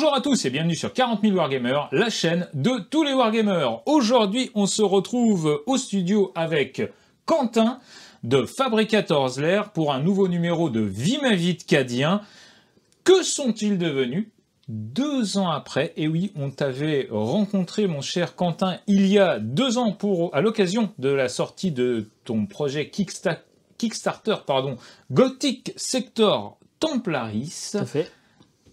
Bonjour à tous et bienvenue sur 40 000 Wargamers, la chaîne de tous les Wargamers. Aujourd'hui, on se retrouve au studio avec Quentin de Fabricators Lair pour un nouveau numéro de Vimavit Cadien. Que sont-ils devenus deux ans après, et oui, on t'avait rencontré, mon cher Quentin, il y a deux ans pour, à l'occasion de la sortie de ton projet Kickstarter, pardon, Gothic Sector Templaris. Tout à fait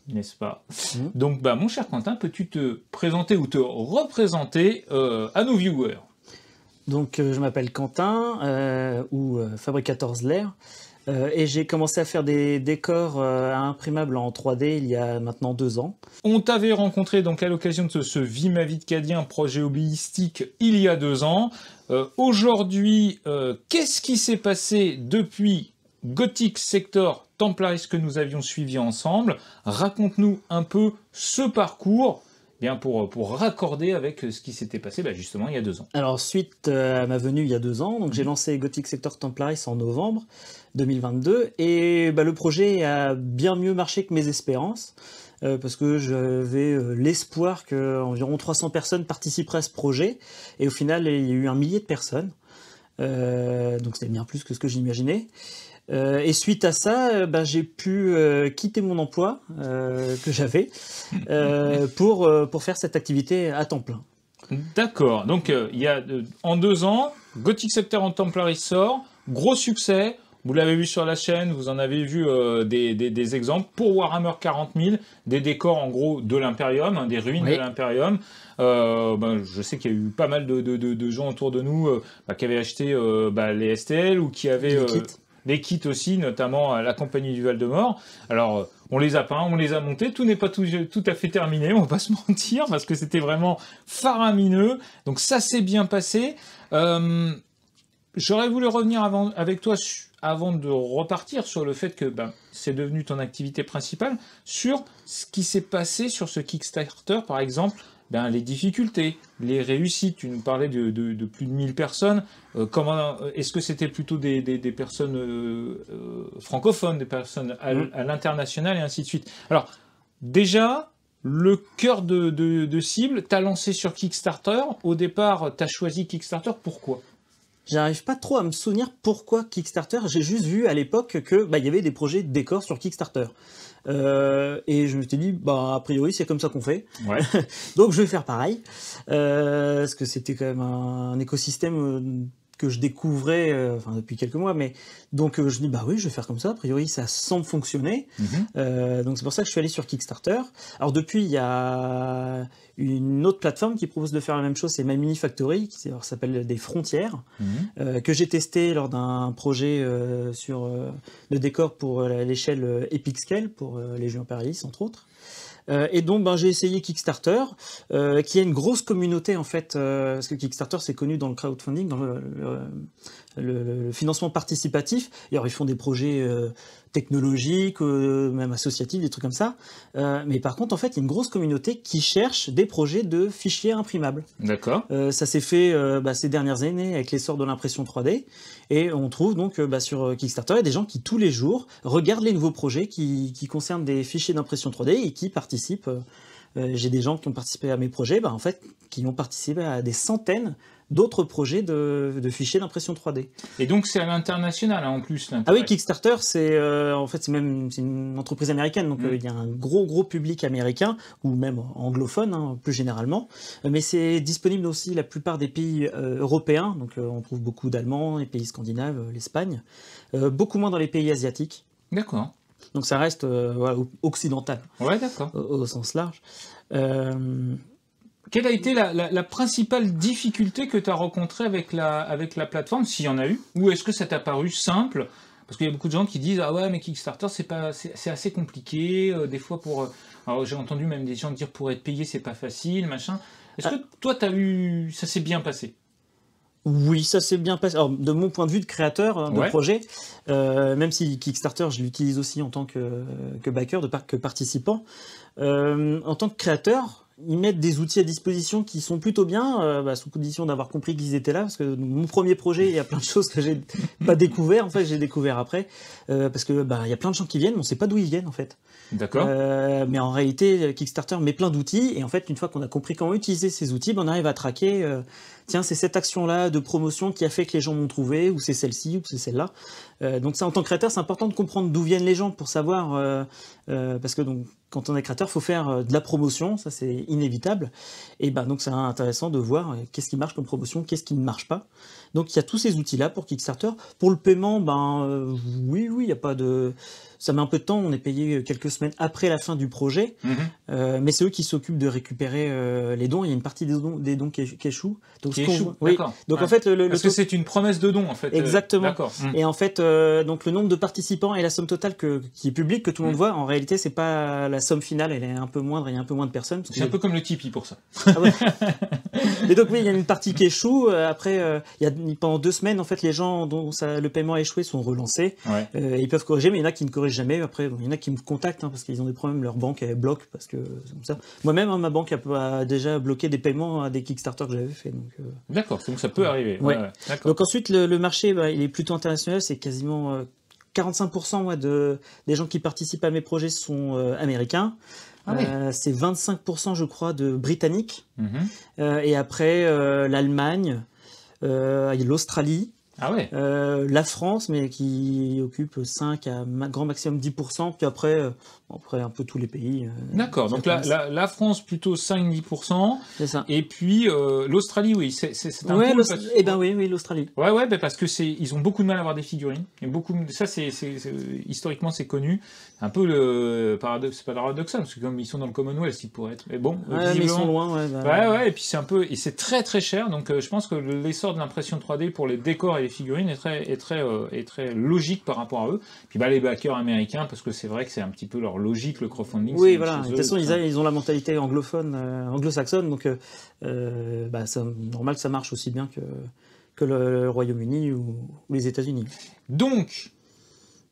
n'est-ce pas mhm. Donc, bah, mon cher Quentin, peux-tu te présenter ou te représenter euh, à nos viewers? Donc, euh, je m'appelle Quentin, euh, ou Fabricators Lair, et j'ai commencé à faire des décors imprimables en 3D il y a maintenant deux ans. On t'avait rencontré donc à l'occasion de ce, Vimavit Cadien projet hobbyistique il y a deux ans. Aujourd'hui, qu'est-ce qui s'est passé depuis Gothic Sector Templaris que nous avions suivi ensemble. Raconte-nous un peu ce parcours bien pour, pour raccorder avec ce qui s'était passé bah, justement il y a deux ans. Alors suite euh, à ma venue il y a deux ans, donc j'ai mhm. lancé Gothic Sector Templaris en novembre 2022 et bah, le projet a bien mieux marché que mes espérances. Euh, parce que j'avais euh, l'espoir qu'environ 300 personnes participeraient à ce projet, et au final il y a eu un millier de personnes, donc c'était bien plus que ce que j'imaginais. Euh, et suite à ça, euh, ben, j'ai pu euh, quitter mon emploi que j'avais pour, pour faire cette activité à temps plein. D'accord. Donc, il y a en deux ans, Gothic Sector en Templaris sort, gros succès. Vous l'avez vu sur la chaîne, vous en avez vu des, des, exemples pour Warhammer 40 000, des décors en gros de l'Imperium, hein, des ruines de l'Imperium. Ben, je sais qu'il y a eu pas mal de, de, de gens autour de nous bah, qui avaient acheté bah, les STL ou qui avaient kits aussi, notamment la compagnie du Val-de-Mort. Alors, euh, on les a peints, on les a montés, tout n'est pas tout, à fait terminé, on va pas se mentir, parce que c'était vraiment faramineux. Donc ça s'est bien passé. Euh, j'aurais voulu revenir avec toi avant de repartir sur le fait que ben, c'est devenu ton activité principale, sur ce qui s'est passé sur ce Kickstarter, par exemple, ben, les difficultés, les réussites. Tu nous parlais de, plus de 1000 personnes. Euh, comment euh, Est-ce que c'était plutôt des, personnes euh, francophones, des personnes à, mm. à l'international et ainsi de suite? Alors, déjà, le cœur de, cible, tu as lancé sur Kickstarter. Au départ, tu as choisi Kickstarter. Pourquoi? J'arrive pas trop à me souvenir pourquoi Kickstarter. J'ai juste vu à l'époque que bah, il y avait des projets de décor sur Kickstarter. Euh, et je me suis dit, bah, a priori, c'est comme ça qu'on fait. Ouais. Donc, je vais faire pareil. Euh, parce que c'était quand même un écosystème euh, que je découvrais euh, enfin, depuis quelques mois. Mais donc euh, je dis bah oui, je vais faire comme ça. A priori, ça semble fonctionner. Mhm. Euh, donc c'est pour ça que je suis allé sur Kickstarter. Alors depuis, il y a une autre plateforme qui propose de faire la même chose, c'est My Mini Factory, qui s'appelle des frontières, mhm. que j'ai testé lors d'un projet sur le décor pour l'échelle Epic Scale pour Légion Paris, entre autres. Euh, et donc, ben, j'ai essayé Kickstarter, euh, qui a une grosse communauté en fait, euh, parce que Kickstarter c'est connu dans le crowdfunding, dans le, le, financement participatif. Et alors, ils font des projets euh, technologiques, euh, même associatifs, des trucs comme ça. Euh, mais par contre, en fait, il y a une grosse communauté qui cherche des projets de fichiers imprimables. D'accord. ça s'est fait bah, ces dernières années avec l'essor de l'impression 3D. Et on trouve donc bah, sur Kickstarter, il y a des gens qui tous les jours regardent les nouveaux projets qui, qui concernent des fichiers d'impression 3D et qui participent. J'ai des gens qui ont participé à mes projets, bah, en fait, qui ont participé à des centaines d'autres projets de, fichiers d'impression 3D. Et donc c'est à l'international hein, en plus. Ah oui, Kickstarter, c'est euh, en fait c'est même une entreprise américaine, donc mm. euh, il y a un gros gros public américain ou même anglophone hein, plus généralement. Mais c'est disponible aussi la plupart des pays euh, européens, donc on trouve beaucoup d'Allemands, les pays scandinaves, l'Espagne, beaucoup moins dans les pays asiatiques. D'accord. Donc ça reste occidental. Ouais, d'accord. Au, au, sens large. Quelle a été la, principale difficulté que tu as rencontrée avec la, avec la plateforme, s'il y en a eu? Ou est-ce que ça t'a paru simple? Parce qu'il y a beaucoup de gens qui disent Ah ouais, mais Kickstarter, c'est, pas, c'est, assez compliqué. Euh, des fois, pour. Alors, j'ai entendu même des gens dire pour être payé, c'est pas facile, machin. Est-ce que toi, as eu, ça s'est bien passé? Oui, ça s'est bien passé. Alors, de mon point de vue de créateur hein, de projet, euh, même si Kickstarter, je l'utilise aussi en tant que, que backer, de que participant, euh, en tant que créateur, ils mettent des outils à disposition qui sont plutôt bien, euh, bah, sous condition d'avoir compris qu'ils étaient là, parce que mon premier projet, il y a plein de choses que j'ai pas découvert, en fait, j'ai découvert après, euh, parce que bah, il y a plein de gens qui viennent, mais on sait pas d'où ils viennent en fait. D'accord. Euh, mais en réalité, Kickstarter met plein d'outils, et en fait, une fois qu'on a compris comment utiliser ces outils, ben, on arrive à traquer. Tiens, c'est cette action-là de promotion qui a fait que les gens m'ont trouvé, ou c'est celle-ci, ou c'est celle-là. Euh, donc ça, en tant que créateur, c'est important de comprendre d'où viennent les gens pour savoir, euh, euh, parce que donc quand on est créateur, faut faire de la promotion, ça c'est inévitable. Et ben donc c'est intéressant de voir qu'est-ce qui marche comme promotion, qu'est-ce qui ne marche pas. Donc il y a tous ces outils-là pour Kickstarter. Pour le paiement, ben oui, oui, il n'y a pas de, ça met un peu de temps. On est payé quelques semaines après la fin du projet, Mhm. euh, mais c'est eux qui s'occupent de récupérer euh, les dons. Il y a une partie des dons, des dons qui, éch- qui échouent. Donc Qui oui. Ouais. en fait le, le- le Parce que c'est une promesse de don, en fait. euh, Exactement. D'accord. Mhm. et en fait, euh, donc le nombre de participants et la somme totale que, qui est publique, que tout le monde Mm. voit, en réalité, c'est pas la somme finale, elle est un peu moindre, il y a un peu moins de personnes. C'est un peu comme le Tipeee pour ça. ah ouais. Et donc oui, il y a une partie qui échoue. euh, Après, euh, il y a, pendant deux semaines, en fait, les gens dont ça, le paiement a échoué sont relancés. Ouais. Euh, ils peuvent corriger, mais il y en a qui ne corrigent jamais. Après, il y en a qui me contactent hein, parce qu'ils ont des problèmes, leur banque elle bloque parce que c'est comme ça. Moi-même, hein, ma banque a, a déjà bloqué des paiements à des Kickstarter que j'avais fait. Donc, euh, D'accord, donc ça peut arriver. Ouais. ouais, D'accord. donc ensuite, le, le marché, bah, il est plutôt international. C'est quasiment euh, 45% moi, de, des gens qui participent à mes projets sont euh, américains. Ah oui. Euh, c'est 25%, je crois, de britanniques. Mhm. Euh, et après, euh, l'Allemagne, euh, l'Australie, Ah ouais. euh, la France, mais qui occupe 5 à ma- grand maximum 10%. Puis après, euh, après un peu tous les pays. euh, D'accord, donc la, la, la France plutôt 5-10%, C'est ça. et puis l'Australie, oui, c'est un Ouais, parce- eh ben oui, oui, l'Australie. Ouais, ouais, bah parce que c'est, ils ont beaucoup de mal à avoir des figurines. Et beaucoup, ça, c'est, historiquement, c'est connu. Un peu le paradoxe, c'est pas paradoxal, parce que comme ils sont dans le Commonwealth, ils pourraient être. Mais bon, Ouais, mais ils sont loin. Ouais, bah, Ouais, ouais, et puis c'est un peu, et c'est très très cher, donc je pense que l'essor de l'impression 3D pour les décors et les figurines est très, est très, euh, est très logique par rapport à eux. Puis bah les backers américains, parce que c'est vrai que c'est un petit peu leur logique le crowdfunding. Oui, voilà. De toute façon, ils, ça. a- ils ont la mentalité anglophone, euh, anglo-saxonne, donc euh, bah, c'est normal que ça marche aussi bien que, que le, le Royaume-Uni ou, ou les États-Unis. Donc,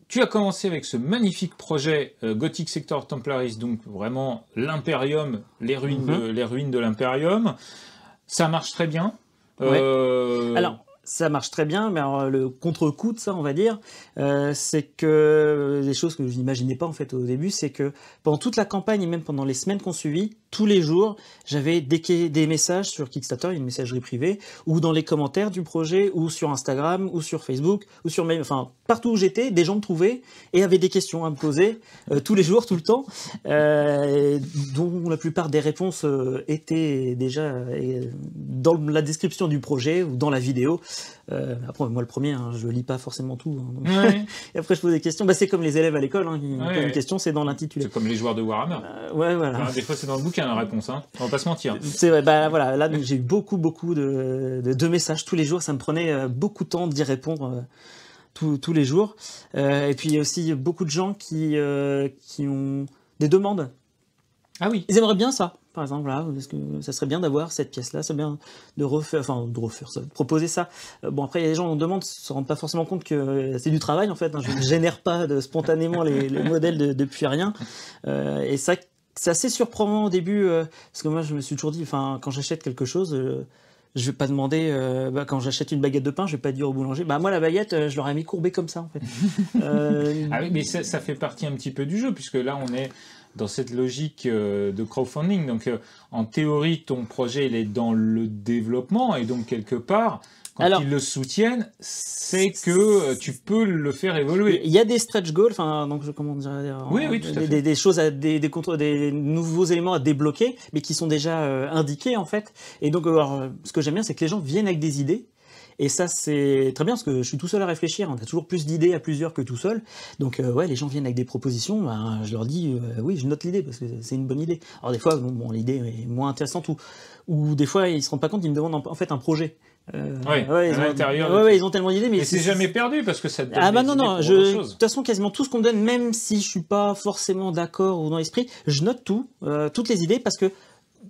tu as commencé avec ce magnifique projet euh, Gothic Sector Templaris, donc vraiment l'Imperium, les ruines, Mhm. de, les ruines de l'Imperium. Ça marche très bien. Ouais. Euh, Alors, ça marche très bien, mais alors, le contre-coup de ça, on va dire, euh, c'est que des choses que je n'imaginais pas en fait au début, c'est que pendant toute la campagne et même pendant les semaines qu'on suivit, tous les jours, j'avais des, messages sur Kickstarter, une messagerie privée, ou dans les commentaires du projet, ou sur Instagram, ou sur Facebook, ou sur mail, enfin partout où j'étais, des gens me trouvaient et avaient des questions à me poser euh, tous les jours, tout le temps, euh, dont la plupart des réponses euh, étaient déjà euh, dans la description du projet ou dans la vidéo. Euh, après, moi le premier, hein, je lis pas forcément tout. hein, donc- ouais, et après, je pose des questions. Bah, c'est comme les élèves à l'école, hein, qui Ouais, une question, c'est dans l'intitulé. c'est comme les joueurs de Warhammer. Euh, ouais, voilà. Enfin, des fois, c'est dans le bouquin la réponse. Hein. On va pas se mentir. C'est vrai, bah voilà, là j'ai eu beaucoup, beaucoup de, de, de messages tous les jours. Ça me prenait euh, beaucoup de temps d'y répondre euh, tous- tous les jours. Euh, et puis il y a aussi beaucoup de gens qui, euh, qui ont des demandes. Ah oui. Ils aimeraient bien ça, par exemple, là, parce que ça serait bien d'avoir cette pièce-là, c'est bien de refaire, enfin de refaire ça, de proposer ça. Euh, bon après, les gens en demandent, se rendent pas forcément compte que euh, c'est du travail en fait. hein. je ne génère pas de, spontanément les, les modèles de- depuis rien. Euh, et ça, c'est assez surprenant au début, euh, parce que moi je me suis toujours dit, enfin quand j'achète quelque chose. euh, je vais pas demander, euh, bah, quand j'achète une baguette de pain, je vais pas dire au boulanger, bah moi la baguette, euh, je l'aurais mis courbée comme ça en fait. Euh, Ah oui, mais ça, ça fait partie un petit peu du jeu, puisque là, on est dans cette logique euh, de crowdfunding. Donc, euh, en théorie, ton projet, il est dans le développement, et donc, quelque part, quand Alors- ils le soutiennent, c'est que euh, tu peux le faire évoluer. Il y a des stretch goals, enfin, donc comment dire, Oui, oui, tout à des, fait. des- des choses, à, des, des, des nouveaux éléments à débloquer, mais qui sont déjà euh, indiqués en fait. Et donc, alors, ce que j'aime bien, c'est que les gens viennent avec des idées. Et ça, c'est très bien parce que je suis tout seul à réfléchir. On a toujours plus d'idées à plusieurs que tout seul. Donc, euh, ouais, les gens viennent avec des propositions. Ben, je leur dis, euh, oui, je note l'idée parce que c'est une bonne idée. Alors, des fois, bon, bon, l'idée est moins intéressante ou, ou des fois, ils se rendent pas compte, ils me demandent en, en fait un projet. Euh, Ouais, ils ont, ouais, ouais, ils ont tellement d'idées, mais Et c'est jamais perdu, parce que ça te donne ah bah non non, je, de toute façon quasiment tout ce qu'on me donne, même si je suis pas forcément d'accord ou dans l'esprit, je note tout, euh, toutes les idées parce que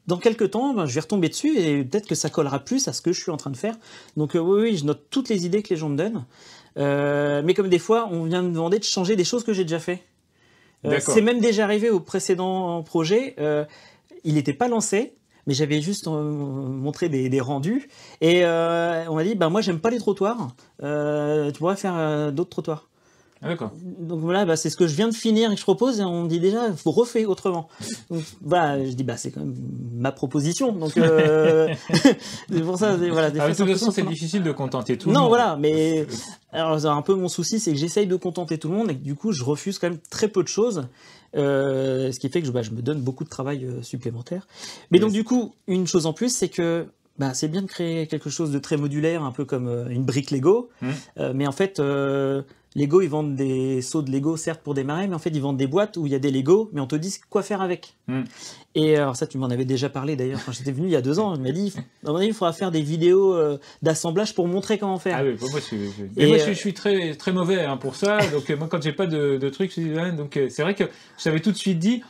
dans quelques temps, ben, je vais retomber dessus et peut-être que ça collera plus à ce que je suis en train de faire. Donc euh, oui, oui, je note toutes les idées que les gens me donnent. Euh, mais comme des fois, on vient me demander de changer des choses que j'ai déjà fait. Euh, c'est même déjà arrivé au précédent projet. il n'était pas lancé, mais j'avais juste montré des, rendus. Et on m'a dit, bah, moi, j'aime pas les trottoirs. tu pourrais faire d'autres trottoirs. Ah, d'accord. Donc voilà, bah, c'est ce que je viens de finir et que je propose. Et on me dit déjà, il faut refaire autrement. bah, je dis, bah, c'est quand même ma proposition. Donc, euh, c'est pour ça. Voilà, ah, de toute façon, c'est difficile de contenter tout le monde. Non, voilà, mais alors, un peu mon souci, c'est que j'essaye de contenter tout le monde et que du coup, je refuse quand même très peu de choses. Euh, ce qui fait que je, bah, je, me donne beaucoup de travail euh, supplémentaire. Mais donc, du coup, une chose en plus, c'est que bah, c'est bien de créer quelque chose de très modulaire, un peu comme une brique Lego. Mmh. mais en fait, Lego, ils vendent des sauts de Lego, certes, pour démarrer, mais en fait, ils vendent des boîtes où il y a des Lego, mais on te dit quoi faire avec. Hmm. Et alors, ça, tu m'en avais déjà parlé d'ailleurs quand j'étais venu il y a deux ans. Je m'as dit, il faudra faire des vidéos euh, d'assemblage pour montrer comment faire. Ah oui, moi, je, je, moi, je, euh, suis très, très mauvais hein, pour ça. Donc, euh, moi, quand j'ai pas de, de trucs, donc c'est vrai que je t'avais tout de suite dit,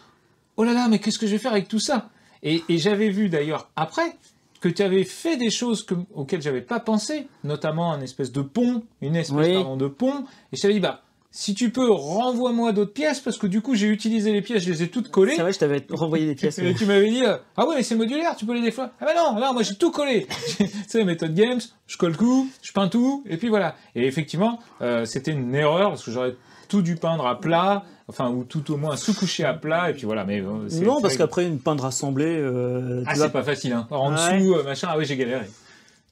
oh là là, mais qu'est-ce que je vais faire avec tout ça? Et, et j'avais vu d'ailleurs après que tu avais fait des choses que, auxquelles j'avais pas pensé, notamment un espèce de pont, une espèce de pont, et je t'avais dit, bah, si tu peux, renvoie-moi d'autres pièces, parce que du coup, j'ai utilisé les pièces, je les ai toutes collées. C'est vrai, je t'avais renvoyé des pièces. et tu m'avais dit, euh, ah ouais, mais c'est modulaire, tu peux les défaire. Ah bah non, non, moi j'ai tout collé. c'est méthode Games, je colle tout, je peins tout, et puis voilà. Et effectivement, euh, c'était une erreur, parce que j'aurais tout dû peindre à plat, enfin, ou tout au moins sous-couché à plat, et puis voilà. Mais non, parce qu'après, une peindre assemblée. Euh, ah, c'est pas facile, hein. En dessous, euh, machin, ah oui, j'ai galéré.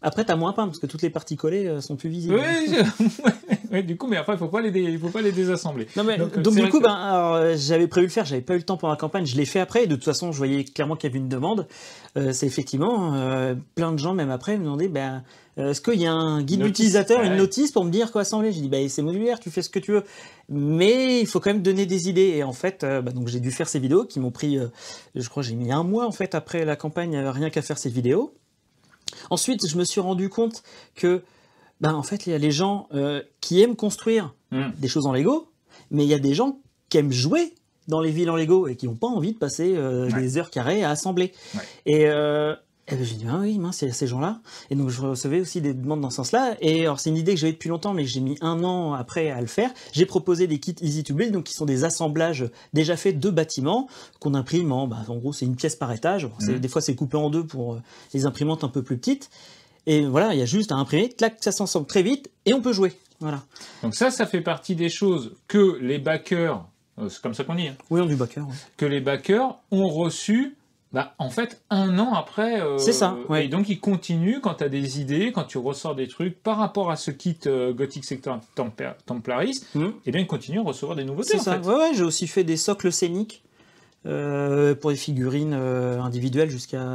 Après, t'as moins peint parce que toutes les parties collées euh, sont plus visibles. Oui, du coup, mais après, il faut pas les, faut pas les désassembler. donc, du coup, ben, j'avais prévu le faire, j'avais pas eu le temps pour la campagne, je l'ai fait après. De toute façon, je voyais clairement qu'il y avait une demande. c'est effectivement plein de gens, même après, me demandaient, ben, est-ce qu'il y a un guide d'utilisateur, une notice pour me dire quoi assembler? J'ai dit, ben, c'est modulaire, tu fais ce que tu veux mais il faut quand même donner des idées. Et en fait, euh, bah, donc j'ai dû faire ces vidéos qui m'ont pris, euh, je crois, j'ai mis un mois en fait après la campagne, rien qu'à faire ces vidéos. Ensuite, je me suis rendu compte que, ben en fait, il y a les gens euh, qui aiment construire hmm. des choses en Lego, mais il y a des gens qui aiment jouer dans les villes en Lego et qui n'ont pas envie de passer des heures carrées à assembler. Et et ben, j'ai dit, ah oui, mince, il y a ces gens-là. Et donc, je recevais aussi des demandes dans ce sens-là. Et alors, c'est une idée que j'avais depuis longtemps, mais j'ai mis un an après à le faire. J'ai proposé des kits Easy to Build, donc qui sont des assemblages déjà faits de bâtiments qu'on imprime en, bah, en gros, c'est une pièce par étage. Mmh. Des fois, c'est coupé en deux pour euh, les imprimantes un peu plus petites. Et voilà, il y a juste à imprimer, clac, ça s'ensemble très vite et on peut jouer. Voilà. Donc ça, ça fait partie des choses que les backers, euh, c'est comme ça qu'on dit. Hein, oui, on dit backer. Que les backers ont reçu bah, en fait, un an après. Euh, c'est ça. Et donc, il continue quand tu as des idées, quand tu ressors des trucs par rapport à ce kit euh, Gothic Sector Templaris, hmm. et bien, il continue à recevoir des nouveautés. C'est ça. Ouais, ouais, j'ai aussi fait des socles scéniques euh, pour des figurines individuelles jusqu'à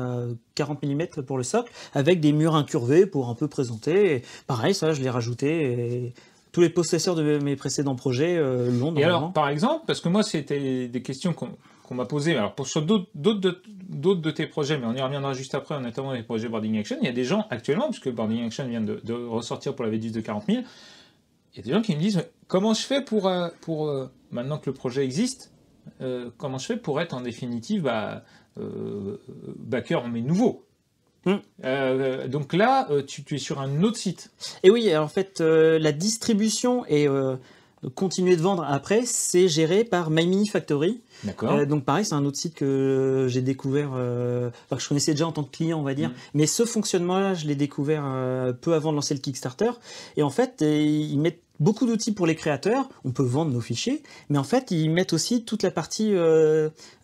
40 mm pour le socle, avec des murs incurvés pour un peu présenter. pareil, ça, je l'ai rajouté. Et tous les possesseurs de mes précédents projets l'ont. Et alors, par exemple, parce que moi, c'était des questions qu'on qu'on m'a posé, alors pour sur d'autres de, tes projets, mais on y reviendra juste après, notamment les projets Boarding Action, il y a des gens actuellement, puisque Boarding Action vient de, ressortir pour la V10 de 40 000, il y a des gens qui me disent comment je fais pour, euh, pour euh, maintenant que le projet existe, euh, comment je fais pour être en définitive bah, backer mais nouveau hmm. donc là, tu, tu, es sur un autre site. Et oui, en fait, la distribution continuer de vendre après, c'est géré par My Mini Factory. D'accord. Euh, donc pareil, c'est un autre site que j'ai découvert, euh, que je connaissais déjà en tant que client, on va dire. Mm. Mais ce fonctionnement-là, je l'ai découvert euh, peu avant de lancer le Kickstarter. Et en fait, ils mettent beaucoup d'outils pour les créateurs. On peut vendre nos fichiers, mais en fait, ils mettent aussi toute la partie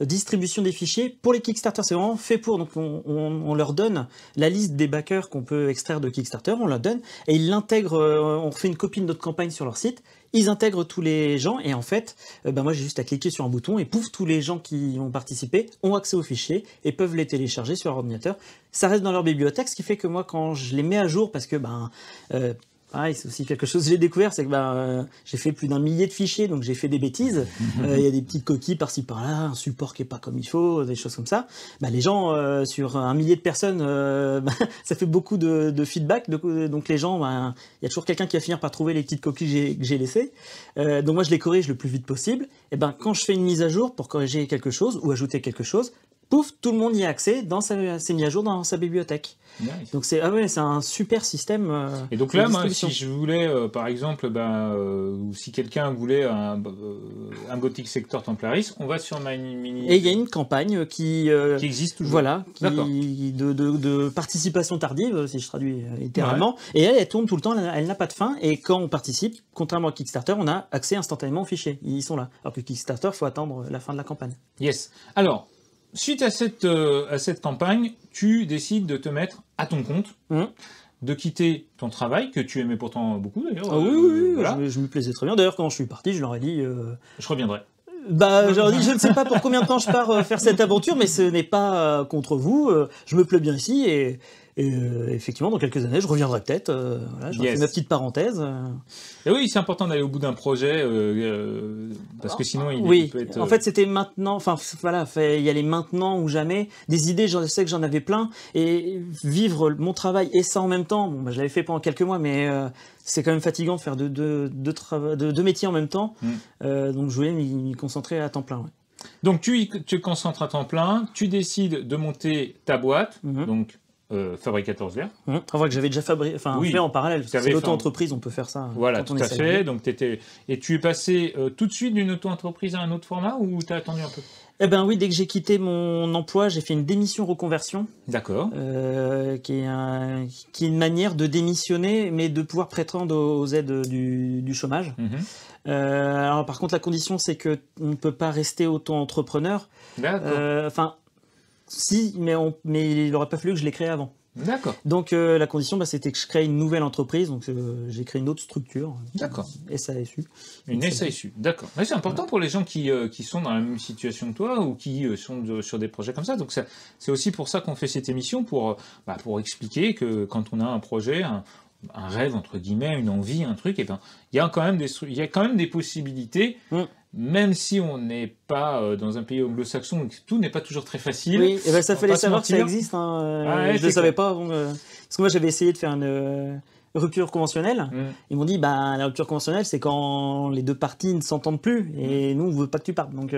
distribution des fichiers pour les Kickstarter. C'est vraiment fait pour. Donc, on, on, leur donne la liste des backers qu'on peut extraire de Kickstarter, on leur donne, et ils l'intègrent. on fait une copie de notre campagne sur leur site ils intègrent tous les gens et en fait, euh, bah, moi j'ai juste à cliquer sur un bouton et pouf, tous les gens qui ont participé ont accès aux fichiers et peuvent les télécharger sur leur ordinateur. Ça reste dans leur bibliothèque, ce qui fait que moi quand je les mets à jour, parce que ben euh, Pareil, c'est aussi quelque chose que j'ai découvert, c'est que bah, euh, j'ai fait plus d'un millier de fichiers, donc j'ai fait des bêtises. Euh, il y a des petites coquilles par-ci par-là, un support qui est pas comme il faut, des choses comme ça. Bah, les gens, euh, sur un millier de personnes, bah, ça fait beaucoup de, feedback. donc les gens, bah, il y a toujours quelqu'un qui va finir par trouver les petites coquilles que j'ai laissées. donc moi, je les corrige le plus vite possible. Et ben quand je fais une mise à jour pour corriger quelque chose ou ajouter quelque chose, pouf, tout le monde y a accès, dans sa, c'est mis à jour dans sa bibliothèque. Donc c'est ah ouais, c'est un super système. Euh, et donc là, moi, si je voulais, euh, par exemple, ben, euh, ou si quelqu'un voulait un, un Gothic Sector Templaris, on va sur Mini. Et il y a une campagne qui, qui existe toujours. Voilà, qui, de, de, de, participation tardive, si je traduis littéralement. Et elle, elle tourne tout le temps, elle, n'a pas de fin. Et quand on participe, contrairement à Kickstarter, on a accès instantanément aux fichiers. Ils sont là. Alors que Kickstarter, faut attendre la fin de la campagne. Yes. Alors, suite à cette, à cette campagne, tu décides de te mettre à ton compte, mmh. de quitter ton travail, que tu aimais pourtant beaucoup d'ailleurs. Ah oui, oui, oui je, me plaisais très bien. D'ailleurs, quand je suis parti, je leur ai dit... Euh, je reviendrai. Bah, dit, je ne sais pas pour combien de temps je pars euh, faire cette aventure, mais ce n'est pas euh, contre vous. je me plais bien ici et, et euh, effectivement, dans quelques années, je reviendrai peut-être. Euh, voilà, je yes. ma petite parenthèse. Euh. Et oui, c'est important d'aller au bout d'un projet parce que sinon, il, oui. peut être. En fait, c'était maintenant. Enfin, voilà, il y allait maintenant ou jamais. Des idées, je sais que j'en avais plein. Et vivre mon travail et ça en même temps. Bon, bah, je l'avais fait pendant quelques mois, mais c'est quand même fatigant de faire deux, deux métiers en même temps. Mm. donc, je voulais m'y concentrer à temps plein. Donc, tu te concentres à temps plein. Tu décides de monter ta boîte. Mm-hmm. Donc, euh, fabricateur verre. Mmh. Enfin, que j'avais déjà fabriqué, enfin, fait en parallèle. C'est l'auto-entreprise, on peut faire ça. Voilà, tout à fait. Donc, étais... Et tu es passé euh, tout de suite d'une auto-entreprise à un autre format ou tu as attendu un peu? Eh ben oui, dès que j'ai quitté mon emploi, j'ai fait une démission reconversion. D'accord. Euh, qui, est un, qui est une manière de démissionner, mais de pouvoir prétendre aux aides du, du chômage. Mmh. Euh, alors par contre, la condition, c'est que on ne peut pas rester auto-entrepreneur. D'accord. Enfin, si, mais, on, mais il n'aurait pas fallu que je l'ai créé avant. D'accord. Donc euh, la condition, bah, c'était que je crée une nouvelle entreprise, donc euh, j'ai créé une autre structure. D'accord. SASU. Une SASU, d'accord. Mais c'est important pour les gens qui, euh, qui sont dans la même situation que toi ou qui sont sur des projets comme ça. Donc c'est aussi pour ça qu'on fait cette émission, pour, bah, pour expliquer que quand on a un projet, un, rêve entre guillemets, une envie, un truc, et eh ben il y a quand même des il y a quand même des possibilités. Mm même si on n'est pas euh, dans un pays anglo-saxon, tout n'est pas toujours très facile. Oui, et ben ça fallait savoir que ça existe. Hein, euh, je ne savais pas. Euh, parce que moi, j'avais essayé de faire une rupture conventionnelle. Mm. Ils m'ont dit, bah, la rupture conventionnelle, c'est quand les deux parties ne s'entendent plus. Et mm. nous, on ne veut pas que tu partes. Donc,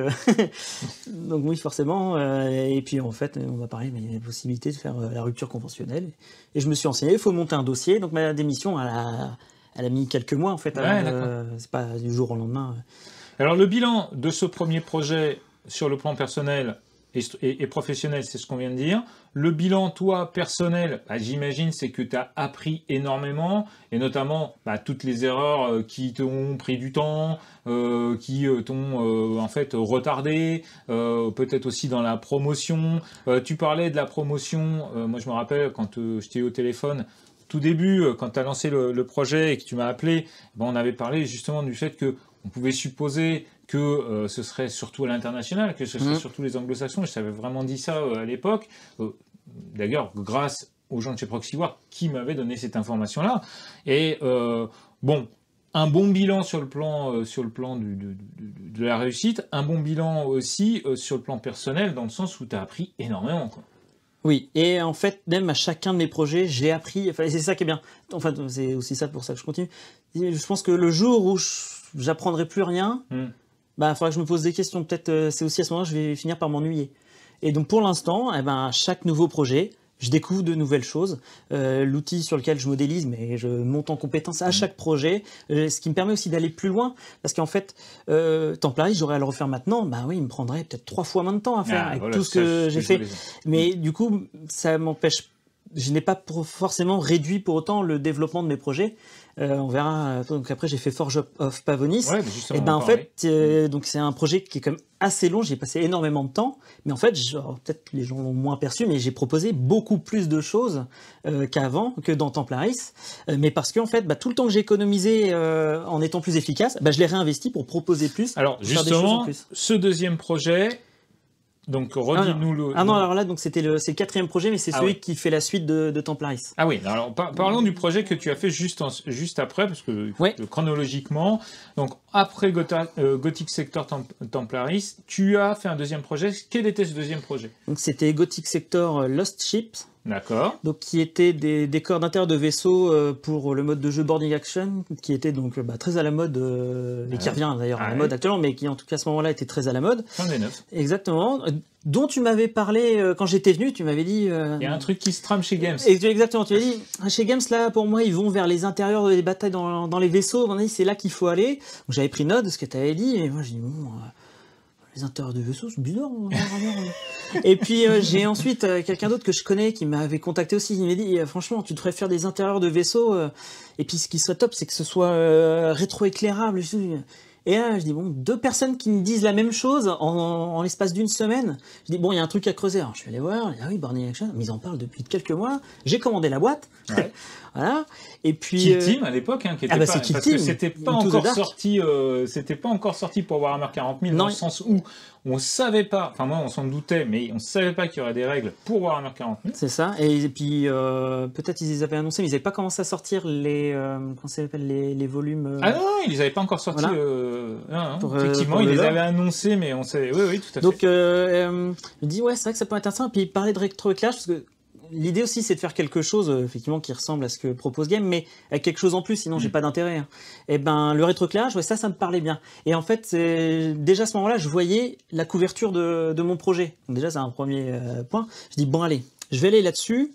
donc oui, forcément. et puis, en fait, on va parler, mais il y a la possibilité de faire la rupture conventionnelle. Et je me suis renseigné, il faut monter un dossier. Donc, ma démission, elle a, elle a mis quelques mois, en fait. c'est pas du jour au lendemain. Alors le bilan de ce premier projet sur le plan personnel et, professionnel, c'est ce qu'on vient de dire. Le bilan, toi, personnel, bah, j'imagine, c'est que tu as appris énormément, et notamment bah, toutes les erreurs euh, qui t'ont pris du temps, euh, qui euh, t'ont en fait retardé, peut-être aussi dans la promotion. tu parlais de la promotion, moi je me rappelle quand j'étais au téléphone, tout début, quand tu as lancé le, projet et que tu m'as appelé, ben, on avait parlé justement du fait que on pouvait supposer que euh, ce serait surtout à l'international, que ce serait mmh. surtout les anglo-saxons. Je t'avais vraiment dit ça euh, à l'époque. Euh, d'ailleurs, grâce aux gens de chez ProxyWar qui m'avaient donné cette information-là. Et bon, un bon bilan sur le plan, sur le plan de, la réussite, un bon bilan aussi sur le plan personnel, dans le sens où tu as appris énormément. Oui, et en fait, même à chacun de mes projets, j'ai appris, enfin, c'est ça qui est bien, enfin, c'est aussi ça pour ça que je continue. Je pense que le jour où je j'apprendrai plus rien, il hmm. bah, faudra que je me pose des questions. Peut-être euh, c'est aussi à ce moment-là que je vais finir par m'ennuyer. Et donc pour l'instant, eh ben, chaque nouveau projet, je découvre de nouvelles choses. Euh, l'outil sur lequel je modélise, mais je monte en compétence à hmm. chaque projet, euh, ce qui me permet aussi d'aller plus loin. Parce qu'en fait, euh, Templaris, j'aurais à le refaire maintenant, bah oui, il me prendrait peut-être trois fois moins de temps à faire ah, avec tout ce que j'ai fait. Mais du coup, ça m'empêche je n'ai pas forcément réduit pour autant le développement de mes projets. Euh, on verra. Donc après, j'ai fait Forge of Pavonis. et ben en fait, euh, donc c'est un projet qui est quand même assez long. J'ai passé énormément de temps, mais en fait, peut-être les gens l'ont moins perçu, mais j'ai proposé beaucoup plus de choses euh, qu'avant, que dans Templaris. mais parce que en fait, bah, tout le temps que j'ai économisé en étant plus efficace, bah, je l'ai réinvesti pour proposer plus. Alors justement, ce deuxième projet, donc redis-nous le. Ah non, alors là, donc c'était le, quatrième projet, mais c'est ah celui qui fait la suite de, de, Templaris. Ah oui, alors parlons du projet que tu as fait juste, juste après, parce que chronologiquement, donc après euh, Gothic Sector Templaris, tu as fait un deuxième projet. Quel était ce deuxième projet? Donc c'était Gothic Sector euh, Lost Ships. D'accord. Donc qui étaient des décors d'intérieur de vaisseau euh, pour le mode de jeu boarding action, qui était donc bah, très à la mode, euh, et qui revient d'ailleurs à la mode actuellement, mais qui en tout cas à ce moment-là était très à la mode. Fin des neuf. Exactement. Dont tu m'avais parlé quand j'étais venu, tu m'avais dit. Il y a un truc qui se trame chez Games. Exactement, tu m'as dit chez Games là pour moi ils vont vers les intérieurs des batailles dans, dans les vaisseaux. On dit c'est là qu'il faut aller. J'avais pris note de ce que tu avais dit et moi j'ai dit bon les intérieurs de vaisseau, c'est bizarre. Et puis euh, j'ai ensuite euh, quelqu'un d'autre que je connais qui m'avait contacté aussi. Il m'a dit franchement, tu devrais faire des intérieurs de vaisseau. Euh, et puis ce qui serait top, c'est que ce soit rétroéclairable. Et là, je dis, bon, deux personnes qui me disent la même chose en, l'espace d'une semaine. Je dis, bon, il y a un truc à creuser. Alors, je vais aller voir. Ah oui, Barney Action. Mais ils en parlent depuis quelques mois. J'ai commandé la boîte. Voilà. Et puis. Kill Team à l'époque, hein, qui était ah bah, pas, parce que c'était pas encore sorti, euh, c'était pas encore sorti pour Warhammer 40 000 dans le sens où on savait pas, enfin moi on s'en doutait, mais on savait pas qu'il y aurait des règles pour Warhammer 40 000. C'est ça. Et, puis euh, peut-être ils les avaient annoncé, mais ils n'avaient pas commencé à sortir les, euh, comment ça s'appelle, les, les volumes. Euh, ah non, ils les avaient pas encore sortis. effectivement, ils les avaient annoncés, mais on sait. Oui, oui, tout à fait. Donc, euh, il dit ouais, c'est vrai que ça peut être intéressant. Puis il parlait de rétroéclairage parce que l'idée aussi, c'est de faire quelque chose, euh, effectivement, qui ressemble à ce que propose Game, mais avec quelque chose en plus, sinon j'ai mm. pas d'intérêt. Hein. Et eh ben, le rétroéclairage, ouais, ça, ça me parlait bien. Et en fait, déjà à ce moment-là, je voyais la couverture de, mon projet. Donc déjà, c'est un premier euh, point. Je dis bon, allez, je vais aller là-dessus,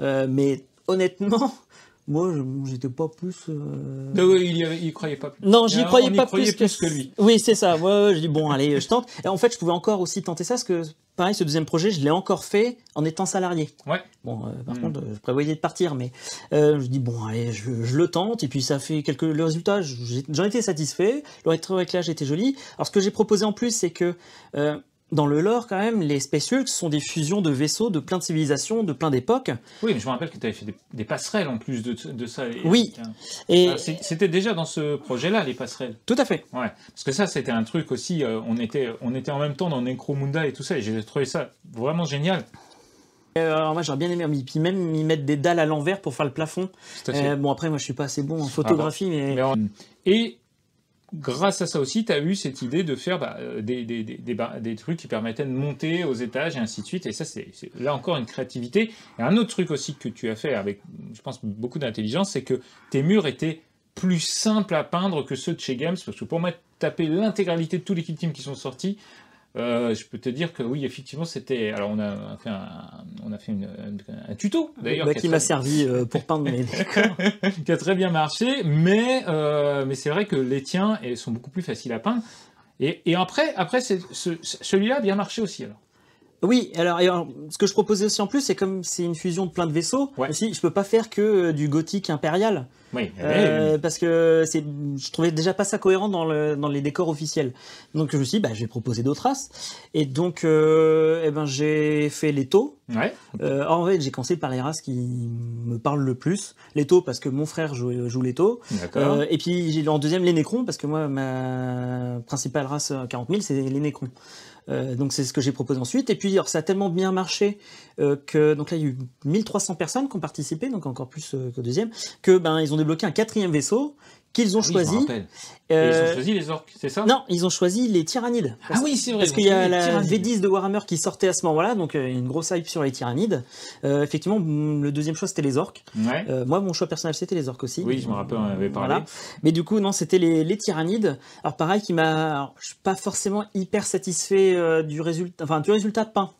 euh, mais honnêtement. Moi, j'étais pas plus. il, y croyait pas plus. Non, j'y croyais pas plus, que... lui. Oui, c'est ça. Ouais, je dis bon, allez, je tente. Et en fait, je pouvais encore aussi tenter ça, parce que pareil, ce deuxième projet, je l'ai encore fait en étant salarié. Ouais. Bon, euh, par hmm. contre, je prévoyais de partir, mais euh, je dis bon, allez, je, le tente, et puis ça fait quelques. Le résultat, j'en étais satisfait. Le rétroéclairage était joli. Alors, ce que j'ai proposé en plus, c'est que euh, dans le lore, quand même, les Space sont des fusions de vaisseaux de plein de civilisations, de plein d'époques. Oui, mais je me rappelle que tu avais fait des, passerelles en plus de, de ça. oui. Et ah, c'était déjà dans ce projet-là, les passerelles. Tout à fait. Ouais. Parce que ça, c'était un truc aussi. Euh, on, était, on était en même temps dans Necromunda et tout ça, et j'ai trouvé ça vraiment génial. Euh, alors moi j'aurais bien aimé, puis même y mettre des dalles à l'envers pour faire le plafond. Euh, bon après moi je suis pas assez bon en photographie, ah bah. mais... Et grâce à ça aussi, tu as eu cette idée de faire bah, euh, des, des, des, trucs qui permettaient de monter aux étages et ainsi de suite. Et ça, c'est là encore une créativité. Et un autre truc aussi que tu as fait avec, je pense, beaucoup d'intelligence, c'est que tes murs étaient plus simples à peindre que ceux de chez Games. Parce que pour moi, taper l'intégralité de tous les kit teams qui sont sortis, euh, je peux te dire que oui, effectivement, c'était. Alors, on a fait un, on a fait un tuto d'ailleurs. Bah, qui, m'a servi euh, pour peindre mes décors. qui a très bien marché, mais, euh, mais c'est vrai que les tiens sont beaucoup plus faciles à peindre. Et, et après, après celui-là a bien marché aussi. Alors. Oui, alors, ce que je proposais aussi en plus, c'est comme c'est une fusion de plein de vaisseaux, ouais. aussi, je peux pas faire que euh, du gothique impérial. Oui, euh, parce que c'est, je trouvais déjà pas ça cohérent dans, le, dans les décors officiels. Donc je me suis dit, bah, je vais proposer d'autres races. Et donc, euh, eh ben, j'ai fait les taux. Ouais. en fait, j'ai commencé par les races qui me parlent le plus. Les taux, parce que mon frère joue, joue les taux. et puis en deuxième les nécrons, parce que moi, ma principale race 40 000, c'est les nécrons. Euh, donc c'est ce que j'ai proposé ensuite. Et puis alors, ça a tellement bien marché euh, que donc là il y a eu 1300 personnes qui ont participé, donc encore plus euh, qu'au deuxième, que ben ils ont débloqué un quatrième vaisseau qu'ils ont ah choisi. ils ont euh, choisi les orques, c'est ça? Non, ils ont choisi les tyrannides. ah oui, c'est vrai. Parce qu'il y a la V10 de Warhammer qui sortait à ce moment-là, donc euh, une grosse hype sur les tyrannides. Euh, effectivement, le deuxième choix c'était les orques. moi, mon choix personnel c'était les orques aussi. Oui, je me rappelle, on avait parlé. Mais du coup, non, c'était les, les, tyrannides. Alors pareil, qui m'a, je suis pas forcément hyper satisfait du résultat, enfin du résultat peint.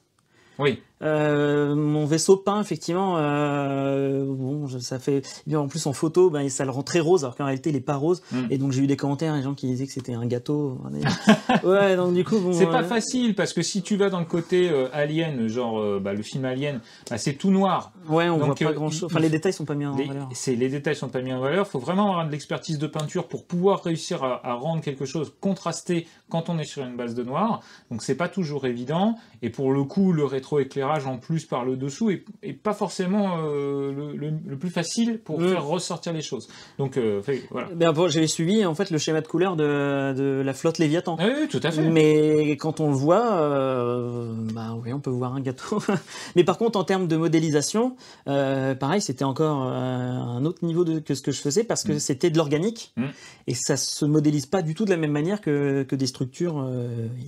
Oui. Euh, mon vaisseau peint, effectivement, euh, bon, ça fait. Bien, en plus, en photo, ben, ça le rend très rose, alors qu'en réalité, il est pas rose. Hmm. Et donc, j'ai eu des commentaires, des gens qui disaient que c'était un gâteau. ouais, donc du coup. c'est pas facile, parce que si tu vas dans le côté euh, alien, genre bah, le film Alien, bah, c'est tout noir. Ouais, on voit pas grand chose. Enfin, les détails sont pas mis en valeur. Les détails sont pas mis en valeur. Il faut vraiment avoir de l'expertise de peinture pour pouvoir réussir à, à, rendre quelque chose contrasté quand on est sur une base de noir. Donc, c'est pas toujours évident. Et pour le coup, le rétroéclairage en plus par le dessous est, pas forcément euh, le, plus facile pour mm. faire ressortir les choses. Donc euh, voilà. Ben, j'avais suivi en fait le schéma de couleur de, la flotte Léviathan. Ah oui, tout à fait. Mais quand on le voit, euh, bah oui, on peut voir un gâteau. Mais par contre, en termes de modélisation, pareil, c'était encore un autre niveau de, que ce que je faisais parce que mm. c'était de l'organique mm. et ça se modélise pas du tout de la même manière que, des structures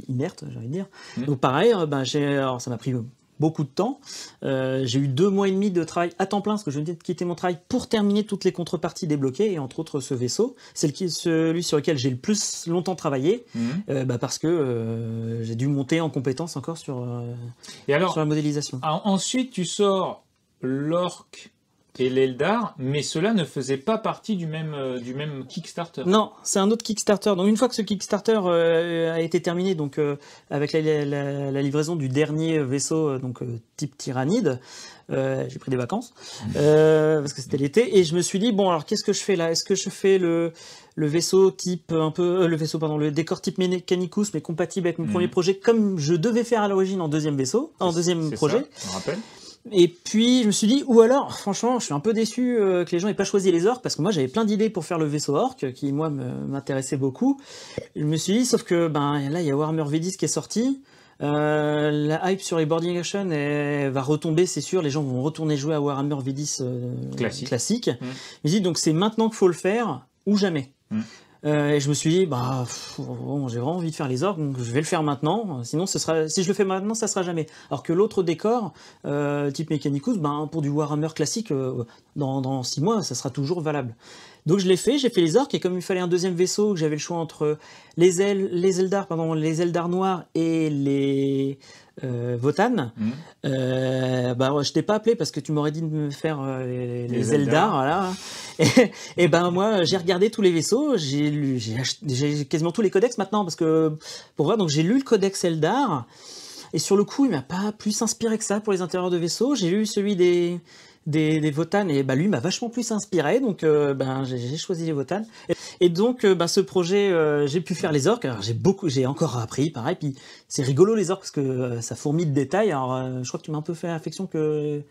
inertes, j'ai envie de dire. Donc pareil, ben, j'ai, alors ça m'a pris beaucoup de temps. Euh, j'ai eu deux mois et demi de travail à temps plein, parce que je venais de quitter mon travail pour terminer toutes les contreparties débloquées, et entre autres ce vaisseau. C'est celui sur lequel j'ai le plus longtemps travaillé, mhm. euh, bah parce que euh, j'ai dû monter en compétence encore sur, et alors, sur la modélisation. ensuite, tu sors l'orque et l'Eldar, mais cela ne faisait pas partie du même, euh, du même Kickstarter. Non, c'est un autre Kickstarter. Donc une fois que ce Kickstarter euh, a été terminé, donc euh, avec la, livraison du dernier vaisseau, donc type Tyrannide, j'ai pris des vacances parce que c'était l'été et je me suis dit bon alors qu'est-ce que je fais là? Est-ce que je fais le le vaisseau type un peu le vaisseau pardon le décor type Mechanicus mais compatible avec mon mhm. premier projet comme je devais faire à l'origine en deuxième vaisseau en deuxième projet? Ça, on rappelle. Et puis je me suis dit, ou alors, franchement, je suis un peu déçu euh, que les gens aient pas choisi les orques, parce que moi j'avais plein d'idées pour faire le vaisseau orc, qui moi m'intéressait beaucoup. Je me suis dit, sauf que ben là il y a Warhammer V10 qui est sorti. Euh, la hype sur les boarding action va retomber, c'est sûr. Les gens vont retourner jouer à Warhammer V10 euh, classique. Mmh. Je me dis donc c'est maintenant qu'il faut le faire ou jamais. Mmh. Euh, et je me suis dit, bah, j'ai vraiment envie de faire les orques, donc je vais le faire maintenant. Sinon, ce sera, si je le fais maintenant, ça sera jamais. Alors que l'autre décor, euh, type Mechanicus, ben, pour du Warhammer classique, euh, dans, dans six mois, ça sera toujours valable. Donc je l'ai fait, j'ai fait les orques, et comme il fallait un deuxième vaisseau, j'avais le choix entre les ailes, les Eldar, pardon, les noirs et les euh, Votan. Mmh. Euh, bah, je t'ai pas appelé parce que tu m'aurais dit de me faire euh, les, Eldar, voilà. Et, ben moi, j'ai regardé tous les vaisseaux, j'ai lu, j'ai quasiment tous les codex maintenant parce que pour voir, donc j'ai lu le codex Eldar. Et sur le coup, il m'a pas plus inspiré que ça pour les intérieurs de vaisseaux. J'ai lu celui des des, des Votan et bah, lui m'a vachement plus inspiré, donc euh, ben, j'ai choisi les Votan. Et, donc euh, bah, ce projet, euh, j'ai pu faire les orques, j'ai beaucoup, j'ai encore appris, pareil, puis c'est rigolo les orques parce que ça fourmille de détails, alors je crois que tu m'as un peu fait affection que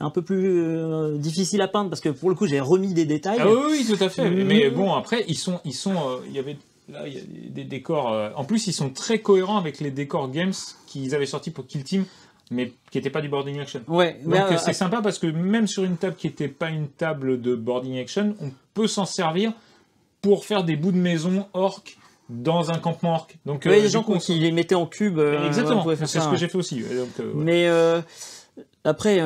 un peu plus difficile à peindre parce que pour le coup j'ai remis des détails. Ah oui, tout à fait. Mais bon après ils sont ils sont il y avait là il y a des, décors en plus ils sont très cohérents avec les décors games qu'ils avaient sortis pour Kill Team mais qui n'était pas du boarding action. Ouais, Donc euh, c'est sympa parce que même sur une table qui n'était pas une table de boarding action, on peut s'en servir pour faire des bouts de maison orc dans un campement orc. Donc, euh, les gens qui les mettaient en cube. Euh, Exactement, c'est ce que j'ai fait aussi. mais après,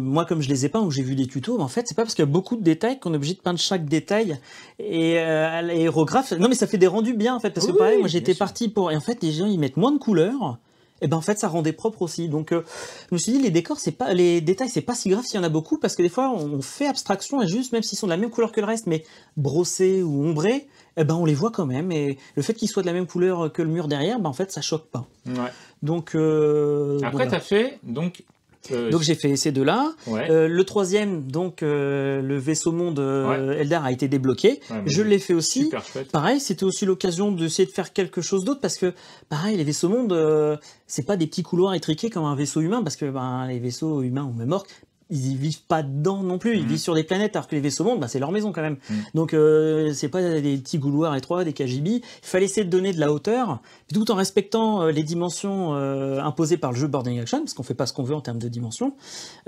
moi, comme je les ai peints ou j'ai vu des tutos, en fait, c'est pas parce qu'il y a beaucoup de détails qu'on est obligé de peindre chaque détail et l'aérographe. Non, mais ça fait des rendus bien, en fait, parce que pareil, moi, j'étais parti pour. Et en fait, les gens, ils mettent moins de couleurs et eh ben en fait ça rendait propre aussi. Donc euh, je me suis dit les décors c'est pas les détails c'est pas si grave s'il y en a beaucoup parce que des fois on fait abstraction et juste même s'ils sont de la même couleur que le reste mais brossés ou ombrés, eh ben on les voit quand même et le fait qu'ils soient de la même couleur que le mur derrière, ben en fait ça choque pas. Ouais. Donc euh, après tu as fait donc euh, donc j'ai fait ces deux-là. Euh, le troisième, donc euh, le vaisseau monde Eldar a été débloqué. je l'ai fait aussi. Pareil, c'était aussi l'occasion d'essayer de faire quelque chose d'autre parce que pareil, les vaisseaux monde, c'est pas des petits couloirs étriqués comme un vaisseau humain parce que ben, les vaisseaux humains ou même orques, ils vivent pas dedans non plus, ils mm. vivent sur des planètes, alors que les vaisseaux mondes, bah, c'est leur maison quand même. Mm. Donc euh, c'est pas des petits couloirs étroits, des KGB. Il fallait essayer de donner de la hauteur, tout en respectant euh, les dimensions euh, imposées par le jeu Boarding Action, parce qu'on fait pas ce qu'on veut en termes de dimensions.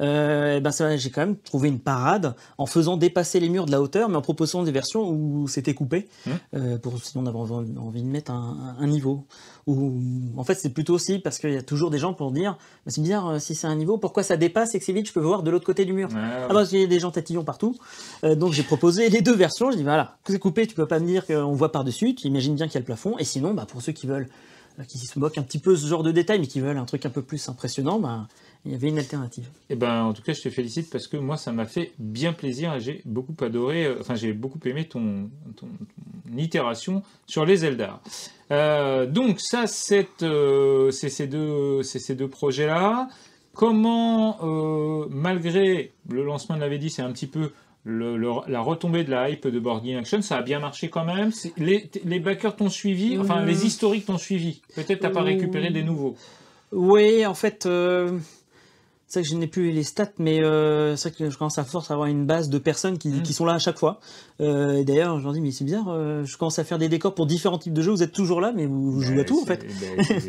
Euh, ben j'ai quand même trouvé une parade en faisant dépasser les murs de la hauteur, mais en proposant des versions où c'était coupé, mm. euh, pour sinon on avait envie de mettre un, un niveau. Ou en fait c'est plutôt aussi parce qu'il y a toujours des gens pour dire, bah, c'est bizarre si c'est un niveau, pourquoi ça dépasse et que c'est vite, je peux voir de l'autre côté du mur. Ah, parce qu'il y a des gens tatillons partout. Euh, donc j'ai proposé les deux versions. Je dis voilà, c'est coupé, tu peux pas me dire qu'on voit par-dessus. Tu imagines bien qu'il y a le plafond. Et sinon, bah, pour ceux qui veulent, euh, qui se moquent un petit peu ce genre de détails, mais qui veulent un truc un peu plus impressionnant, bah, il y avait une alternative. Et eh ben, en tout cas, je te félicite parce que moi, ça m'a fait bien plaisir et j'ai beaucoup adoré, euh, enfin, j'ai beaucoup aimé ton, ton, itération sur les Eldar. Donc, ça, c'est ces deux, ces deux projets-là. Comment, euh, malgré le lancement de la V10 c'est un petit peu la retombée de la hype de Boarding Action, ça a bien marché quand même. Les, les backers t'ont suivi, enfin les historiques t'ont suivi. Peut-être t'as pas récupéré des nouveaux. Oui, en fait, euh, c'est vrai que je n'ai plus les stats, mais euh, c'est vrai que je commence à force à avoir une base de personnes qui, mm. sont là à chaque fois. Euh, D'ailleurs, je leur dis, mais c'est bizarre, euh, je commence à faire des décors pour différents types de jeux, vous êtes toujours là, mais vous, jouez à tout en fait.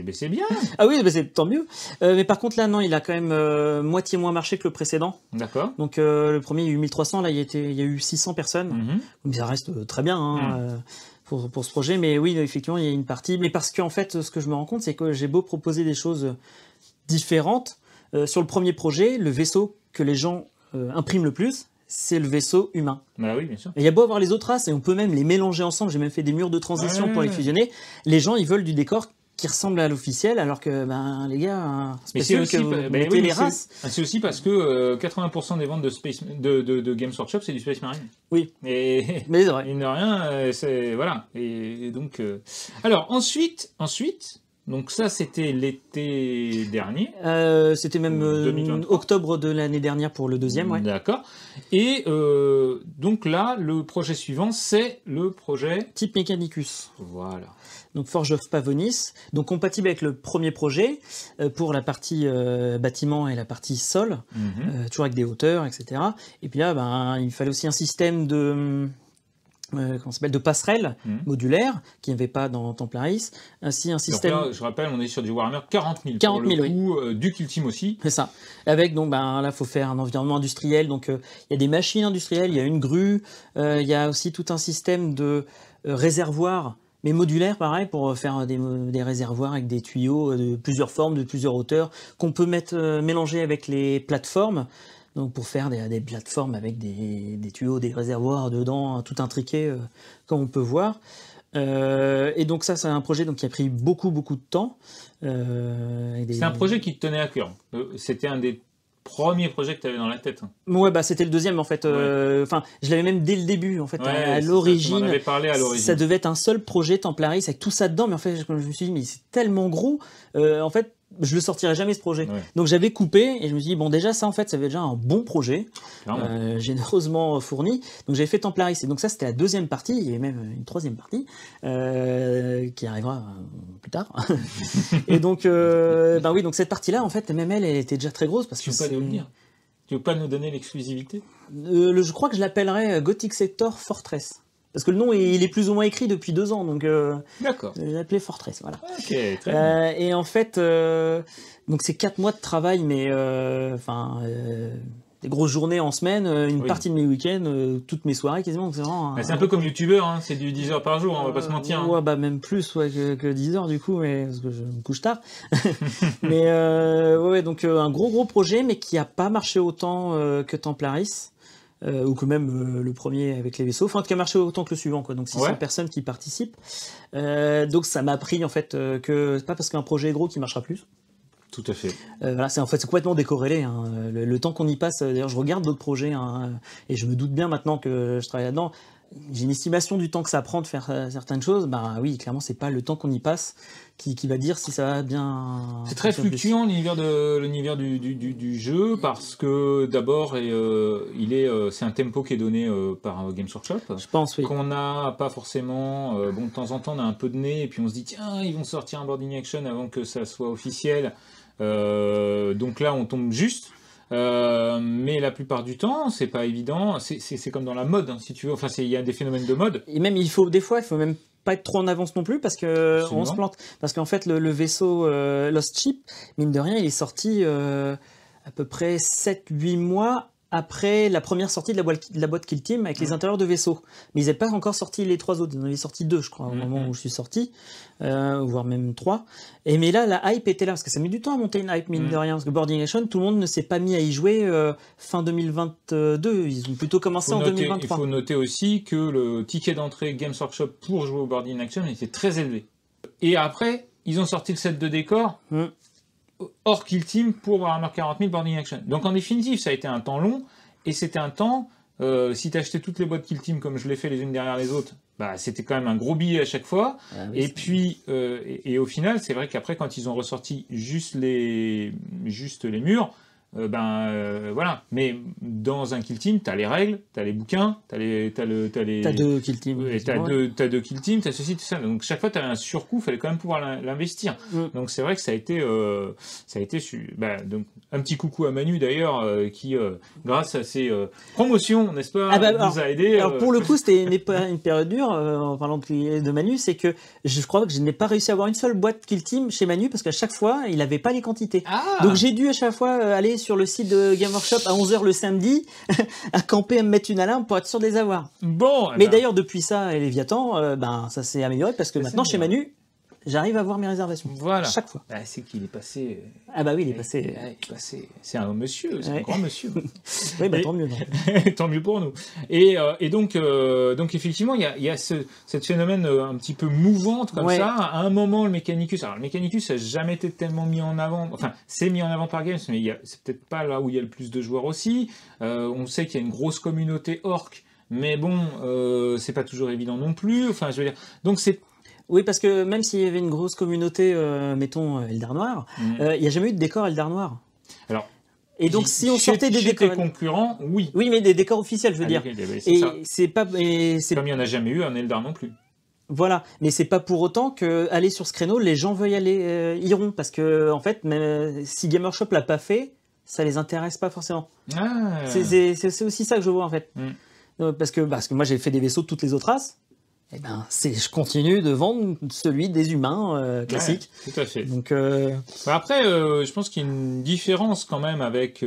Mais c'est bien Ah oui, c'est tant mieux. Mais par contre, là, non, il a quand même moitié moins marché que le précédent. D'accord. Donc le premier, il y a eu 1300, là, il y a, été, il y a eu 600 personnes. Donc ça reste très bien. Hein, mm. Pour, pour, ce projet, mais oui, effectivement, il y a une partie. Mais parce qu'en fait, ce que je me rends compte, c'est que j'ai beau proposer des choses différentes, sur le premier projet, le vaisseau que les gens impriment le plus, c'est le vaisseau humain. Bah oui, bien sûr. il y a beau avoir les autres races, et on peut même les mélanger ensemble, j'ai même fait des murs de transition pour les fusionner, les gens, ils veulent du décor qui ressemble à l'officiel, alors que ben les gars, c'est aussi, ben les races. C'est aussi parce que 80% euh, des ventes de Space de, de, Games Workshop c'est du Space Marine. Oui. Et mais c'est vrai. Il rien, euh, c'est voilà. Et, donc euh, alors ensuite, ensuite. Donc ça, c'était l'été dernier. c'était même octobre de l'année dernière pour le deuxième, ouais. D'accord. Et donc là, le projet suivant, c'est le projet... Type Mechanicus. Voilà donc Forge of Pavonis, donc compatible avec le premier projet euh, pour la partie euh, bâtiment et la partie sol, mhm. euh, toujours avec des hauteurs, etc. Et puis là, ben, il fallait aussi un système de comment s'appelle de passerelle mhm. modulaire qui n'y avait pas dans Templaris ainsi un système là, je rappelle on est sur du Warhammer 40 000 40 000 oui. du Kill Team aussi c'est ça avec donc ben là faut faire un environnement industriel donc il y a des machines industrielles il y a une grue il y a aussi tout un système de réservoirs mais modulaire, pareil, pour faire des, réservoirs avec des tuyaux de plusieurs formes, de plusieurs hauteurs, qu'on peut mettre euh, mélanger avec les plateformes. Donc pour faire des, plateformes avec des, tuyaux, des réservoirs dedans, tout intriqué, euh, comme on peut voir. Euh, et donc ça, c'est un projet donc, qui a pris beaucoup, beaucoup de temps. C'est un projet qui te tenait à cœur. C'était un des premier projet que tu avais dans la tête. Ouais, bah c'était le deuxième en fait. Euh, enfin, je l'avais même dès le début en fait. à, l'origine, ça devait être un seul projet Templaris avec tout ça dedans, mais en fait, je me suis dit mais c'est tellement gros. Euh, en fait, je le sortirai jamais ce projet. Donc j'avais coupé et je me suis dit bon déjà ça en fait ça avait déjà un bon projet euh, généreusement fourni. Donc j'ai fait Templaris et donc ça c'était la deuxième partie. Il y avait même une troisième partie euh, qui arrivera euh, plus tard. et donc ben oui donc cette partie là en fait même elle, elle était déjà très grosse parce tu que veux pas dire? Tu veux pas nous donner l'exclusivité? Je crois que je l'appellerais Gothic Sector Fortress. Parce que le nom, il est plus ou moins écrit depuis deux ans, donc euh, D'accord. je l'ai appelé Fortress, voilà. Ok, très bien. Euh, et en fait, euh, donc c'est quatre mois de travail, mais euh, enfin, des grosses journées en semaine, une partie de mes week-ends, toutes mes soirées quasiment. C'est vraiment. c'est un peu comme youtubeur, hein, c'est du 10 heures par jour, on va pas se mentir. Hein. Ouais, bah même plus ouais, que, que 10 heures du coup, mais, parce que je me couche tard. mais ouais, donc un gros gros projet, mais qui a pas marché autant que Templaris. Euh, ou que même euh, le premier avec les vaisseaux, enfin qui a marché autant que le suivant, quoi. Donc 600 personnes qui participent. Euh, donc ça m'a appris en fait que c'est pas parce qu'un projet est gros qu'il marchera plus. Tout à fait. voilà, c'est en fait complètement décorrélé. Hein. Le, temps qu'on y passe, d'ailleurs, je regarde d'autres projets hein, et je me doute bien maintenant que je travaille là-dedans j'ai une estimation du temps que ça prend de faire euh, certaines choses. Bah oui, clairement, c'est pas le temps qu'on y passe qui, qui, va dire si ça va bien. C'est très fluctuant l'univers de l'univers du, du, du, jeu parce que d'abord, euh, il est, euh, c'est un tempo qui est donné par Games Workshop. Je pense, oui. Qu'on n'a pas forcément. bon, de temps en temps, on a un peu de nez et puis on se dit tiens, ils vont sortir un boarding action avant que ça soit officiel. donc là, on tombe juste. Euh, mais la plupart du temps, c'est pas évident. C'est comme dans la mode, hein, si tu veux. Enfin, il y a des phénomènes de mode. Et même, il faut des fois, il faut même pas être trop en avance non plus parce que on se plante. Parce qu'en fait, le, vaisseau euh, Lost Ship, mine de rien, il est sorti euh, à peu près 7-8 mois après la première sortie de la boîte, de la boîte Kill Team avec les intérieurs de vaisseau. Mais ils n'avaient pas encore sorti les trois autres. Ils en avaient sorti deux, je crois, au moment où je suis sorti, euh, voire même trois. Et mais là, la hype était là parce que ça met du temps à monter une hype mine de rien. Parce que Boarding Action, tout le monde ne s'est pas mis à y jouer euh, fin 2022. Ils ont plutôt commencé en 2023. Il faut noter aussi que le ticket d'entrée Games Workshop pour jouer au Boarding Action était très élevé. Et après, ils ont sorti le set de décor. Hors Kill Team pour Warhammer 40 000 Boarding Action. Donc en définitive, ça a été un temps long, et c'était un temps, euh, si tu achetais toutes les boîtes Kill Team comme je l'ai fait les unes derrière les autres, bah, c'était quand même un gros billet à chaque fois. Ah et puis, euh, et, au final, c'est vrai qu'après, quand ils ont ressorti juste les, juste les murs, euh, ben euh, voilà. Mais dans un kill team, tu as les règles, tu as les bouquins, tu as, les, as, le, as les. T'as deux kill teams. Et t'as deux, as deux kill teams, t'as ceci, tout ça. Donc chaque fois, tu avais un surcoût, il fallait quand même pouvoir l'investir. Mm. Donc c'est vrai que ça a été, euh, ça a été bah, donc, un petit coucou à Manu d'ailleurs, qui, grâce à ses promotions, n'est-ce pas, ah bah, nous a aidé. Alors pour le coup, c'était une, une, période dure, en parlant de, Manu, c'est que je crois que je n'ai pas réussi à avoir une seule boîte kill team chez Manu parce qu'à chaque fois, il n'avait pas les quantités. Ah. Donc j'ai dû à chaque fois aller sur le site de Game Workshop à 11h le samedi à camper à me mettre une alarme pour être sûr de les avoir. Bon. Eh Mais ben. d'ailleurs, depuis ça et Léviathan, euh, ben, ça s'est amélioré parce que maintenant, chez Manu, j'arrive à voir mes réservations. Voilà. Chaque fois. Bah, c'est qu'il est passé. Ah bah oui, il est passé. Est passé. C'est un monsieur, c'est un grand monsieur. Oui, bah Et- tant mieux. Tant mieux pour nous. Et, euh, et donc, euh, donc effectivement, il y a, il y a ce cette phénomène euh, un petit peu mouvante comme Ouais. ça. À un moment, le Mechanicus, alors le Mechanicus n'a jamais été tellement mis en avant. Enfin, c'est mis en avant par Games, mais c'est peut-être pas là où il y a le plus de joueurs aussi. Euh, on sait qu'il y a une grosse communauté orc. Mais bon, euh, c'est pas toujours évident non plus. Enfin, je veux dire, donc c'est Oui, parce que même s'il y avait une grosse communauté, euh, mettons, euh, Eldar Noir, euh, il n'y a jamais eu de décor Eldar Noir. Alors, Et donc, si on sortait des décors. tes concurrents, oui. Oui, mais des décors officiels, je veux Ah, dire. c'est Et ça. c'est pas. et Comme il n'y en a jamais eu un Eldar non plus. Voilà, mais c'est pas pour autant que aller sur ce créneau, les gens veuillent aller euh, iront parce que en fait, même si Gamershop l'a pas fait, ça les intéresse pas forcément. Ah. C'est- aussi ça que je vois en fait, Mm. Parce que parce que moi j'ai fait des vaisseaux de toutes les autres races. Et ben, je continue de vendre celui des humains euh, classiques. Ouais, tout à fait. Donc euh, Bah Après, euh, je pense qu'il y a une différence quand même avec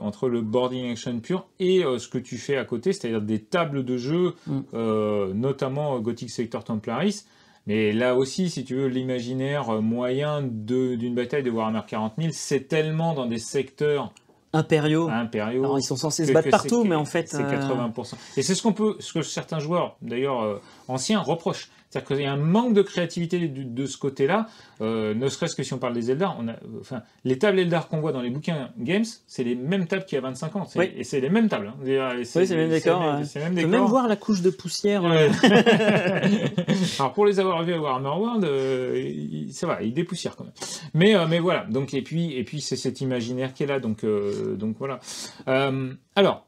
entre le boarding action pur et ce que tu fais à côté, c'est-à-dire des tables de jeu, Mm. notamment Gothic Sector Templaris. Mais là aussi, si tu veux, l'imaginaire moyen d'une bataille de Warhammer 40 000, c'est tellement dans des secteurs impériaux. impériaux. Alors ils sont censés que- se battre partout, mais en fait, c'est euh, 80%. Et c'est ce qu'on peut, ce que certains joueurs, d'ailleurs euh, anciens, reprochent. C'est-à-dire qu'il y a un manque de créativité de, de ce côté-là, euh, ne serait-ce que si on parle des Eldar. On a, euh, enfin, les tables Eldar qu'on voit dans les bouquins Games, c'est les mêmes tables qu'il y a 25 ans. Oui. Et c'est les mêmes tables. hein. Et, euh, Oui, c'est les mêmes décors, on peut décors. même voir la couche de poussière. euh, Ouais. Alors pour les avoir vus à Warhammer World, euh, il- ça va, ils dépoussièrent quand même. Mais, euh, mais voilà, donc, et puis, et puis c'est cet imaginaire qui est là, donc, euh, donc voilà. Euh, alors,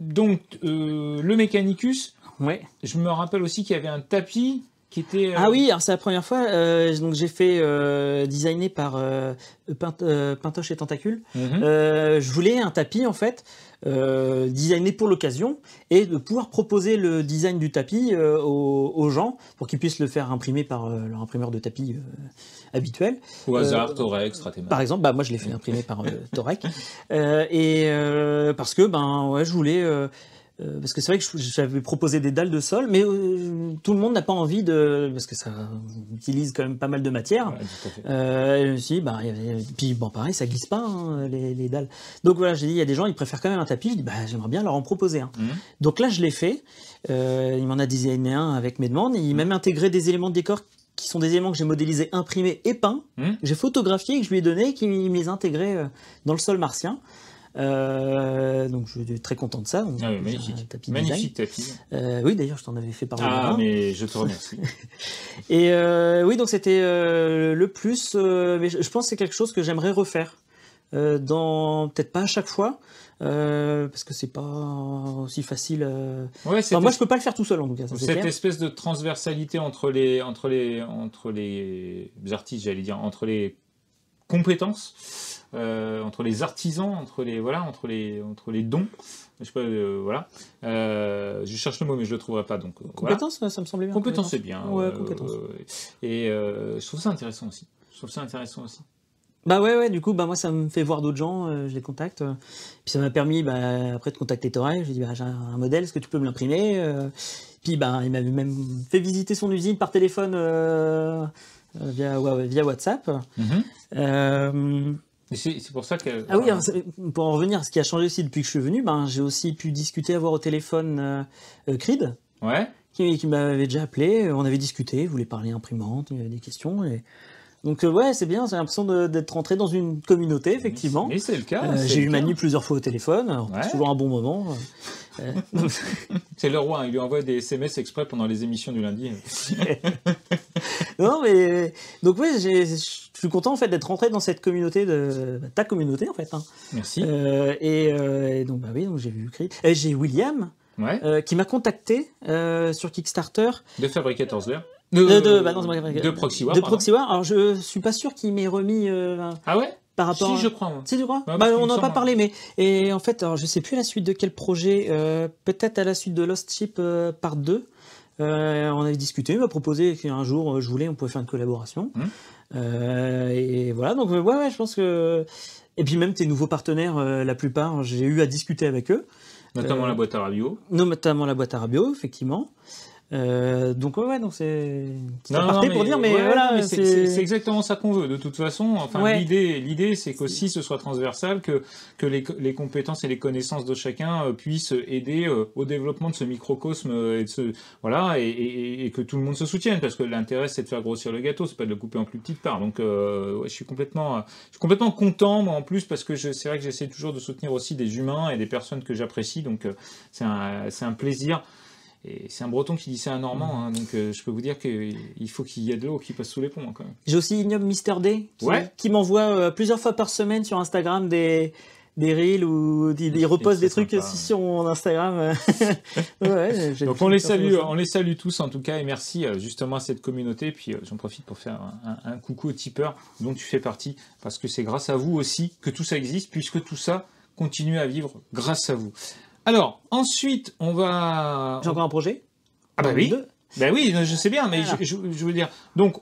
donc euh, le Mechanicus, Ouais. je me rappelle aussi qu'il y avait un tapis qui était... euh, Ah oui, alors c'est la première fois. euh, donc j'ai fait euh, designer par Pint- Pintoche et Tentacule. mhm. Je voulais un tapis en fait designé pour l'occasion et de pouvoir proposer le design du tapis aux, aux gens pour qu'ils puissent le faire imprimer par leur imprimeur de tapis habituel. Au hasard, Torex, Stratema. Par exemple, bah, moi je l'ai fait imprimer par Torek. Et parce que ben ouais, je voulais. Euh, parce que c'est vrai que j'avais proposé des dalles de sol, mais euh, tout le monde n'a pas envie de. Parce que ça utilise quand même pas mal de matière. Ouais, tout à fait. Euh, bah, il y avait- puis bon, pareil, ça glisse pas, hein, les, les dalles. Donc voilà, j'ai dit, il y a des gens, ils préfèrent quand même un tapis. Je dis, bah, j'aimerais bien leur en proposer un. Mhm. Donc là, je l'ai fait. Euh, il m'en a designé un avec mes demandes. Et il m'a même intégré des éléments de décor qui sont des éléments que j'ai modélisés, imprimés et peints. Mhm. que J'ai photographié et que je lui ai donné, qui me les euh, dans le sol martien. Euh, donc je suis très content de ça. Ah oui, magnifique. tapis Magnifique tapis. design. Euh, oui, d'ailleurs, je t'en avais fait par Ah, mais je te remercie. et euh, oui, donc c'était le plus. mais je, pense que c'est quelque chose que j'aimerais refaire. Dans peut-être pas à chaque fois, parce que c'est pas aussi facile. Ouais, Enfin, c'était- moi, je peux pas le faire tout seul en tout cas. Ça, cette clair. espèce de transversalité entre les entre les entre les artistes, j'allais dire, entre les compétences, euh, entre les artisans, entre les voilà, entre les entre les dons. Je sais pas, euh, voilà. Euh, je cherche le mot, mais je le trouverai pas. Donc voilà. Compétence, ça me semblait bien. Compétence, c'est bien. Ouais, compétence. et je trouve ça intéressant aussi. Je trouve ça intéressant aussi. Bah ouais, ouais, du coup, bah moi, ça me fait voir d'autres gens, euh, je les contacte. euh, puis ça m'a permis, bah, après, de contacter Torel. J'ai dit, bah, j'ai un modèle, est-ce que tu peux me l'imprimer Euh, Puis, bah, il m'avait même fait visiter son usine par téléphone via, ouais, via WhatsApp. Et c'est pour ça que. Ah oui, alors, c'est- pour en revenir, ce qui a changé aussi depuis que je suis venu, ben, j'ai aussi pu discuter, avoir au téléphone euh, euh, Creed, Ouais. qui, qui m'avait déjà appelé, on avait discuté, il voulait parler imprimante, il y avait des questions. Et... Donc euh, ouais, c'est bien, j'ai l'impression d'être rentré dans une communauté, effectivement. Mais c'est le cas. Euh, j'ai eu. Manu plusieurs fois au téléphone, alors, Ouais. toujours un bon moment. Euh, C'est le roi, hein, il lui envoie des SMS exprès pendant les émissions du lundi. non, mais donc ouais, j'ai- je suis content en fait d'être rentré dans cette communauté de ta communauté en fait. hein. Merci. Euh, et, euh, et donc bah oui, donc j'ai vu Creed. Et j'ai William Ouais. euh, qui m'a contacté sur Kickstarter De Fabricator's Lair. de, de, bah non, de Proxy War. de pardon. Proxy War. Alors je suis pas sûr qu'il m'ait remis Ah ouais? par rapport. Si, à... je crois. Si, tu crois? Ouais, Bah, On n'en a pas parlé, mais et en fait, alors, je sais plus à la suite de quel projet, peut-être à la suite de Lost Ship part 2. euh, on avait discuté, il m'a proposé qu'un jour je voulais, on pouvait faire une collaboration. Mhm. Euh, et voilà, donc euh, ouais, ouais, je pense que. Et puis même tes nouveaux partenaires, euh, la plupart, j'ai eu à discuter avec eux, Notamment la boîte à radio. notamment la boîte à radio, effectivement. Euh, donc ouais, donc c'est pour dire, mais voilà, c'est exactement ça qu'on veut. De toute façon, enfin l'idée, l'idée, c'est qu'aussi ce soit transversal, que que les, les, compétences et les connaissances de chacun euh, puissent aider euh, au développement de ce microcosme et de ce voilà, et, et, que tout le monde se soutienne, parce que l'intérêt c'est de faire grossir le gâteau, c'est pas de le couper en plus petites parts. Donc je suis complètement, je suis complètement content moi en plus parce que c'est vrai que j'essaie toujours de soutenir aussi des humains et des personnes que j'apprécie, donc c'est un c'est un plaisir. Et c'est un breton qui dit ça à un normand, hein, donc euh, je peux vous dire qu'il faut qu'il y ait de l'eau qui passe sous les ponts. Hein, J'ai aussi Ignoble Mister D qui, m'envoie euh, plusieurs fois par semaine sur Instagram des, des reels ou il, reposte des trucs aussi sur mon Instagram. donc on les salue, on les salue tous en tout cas et merci euh, justement à cette communauté. Puis j'en profite pour faire un, un, coucou aux tipeurs dont tu fais partie parce que c'est grâce à vous aussi que tout ça existe puisque tout ça continue à vivre grâce à vous. Alors, ensuite, on va... J'ai encore un projet Ah bah oui Ben oui, je sais bien, mais je, veux dire... Donc,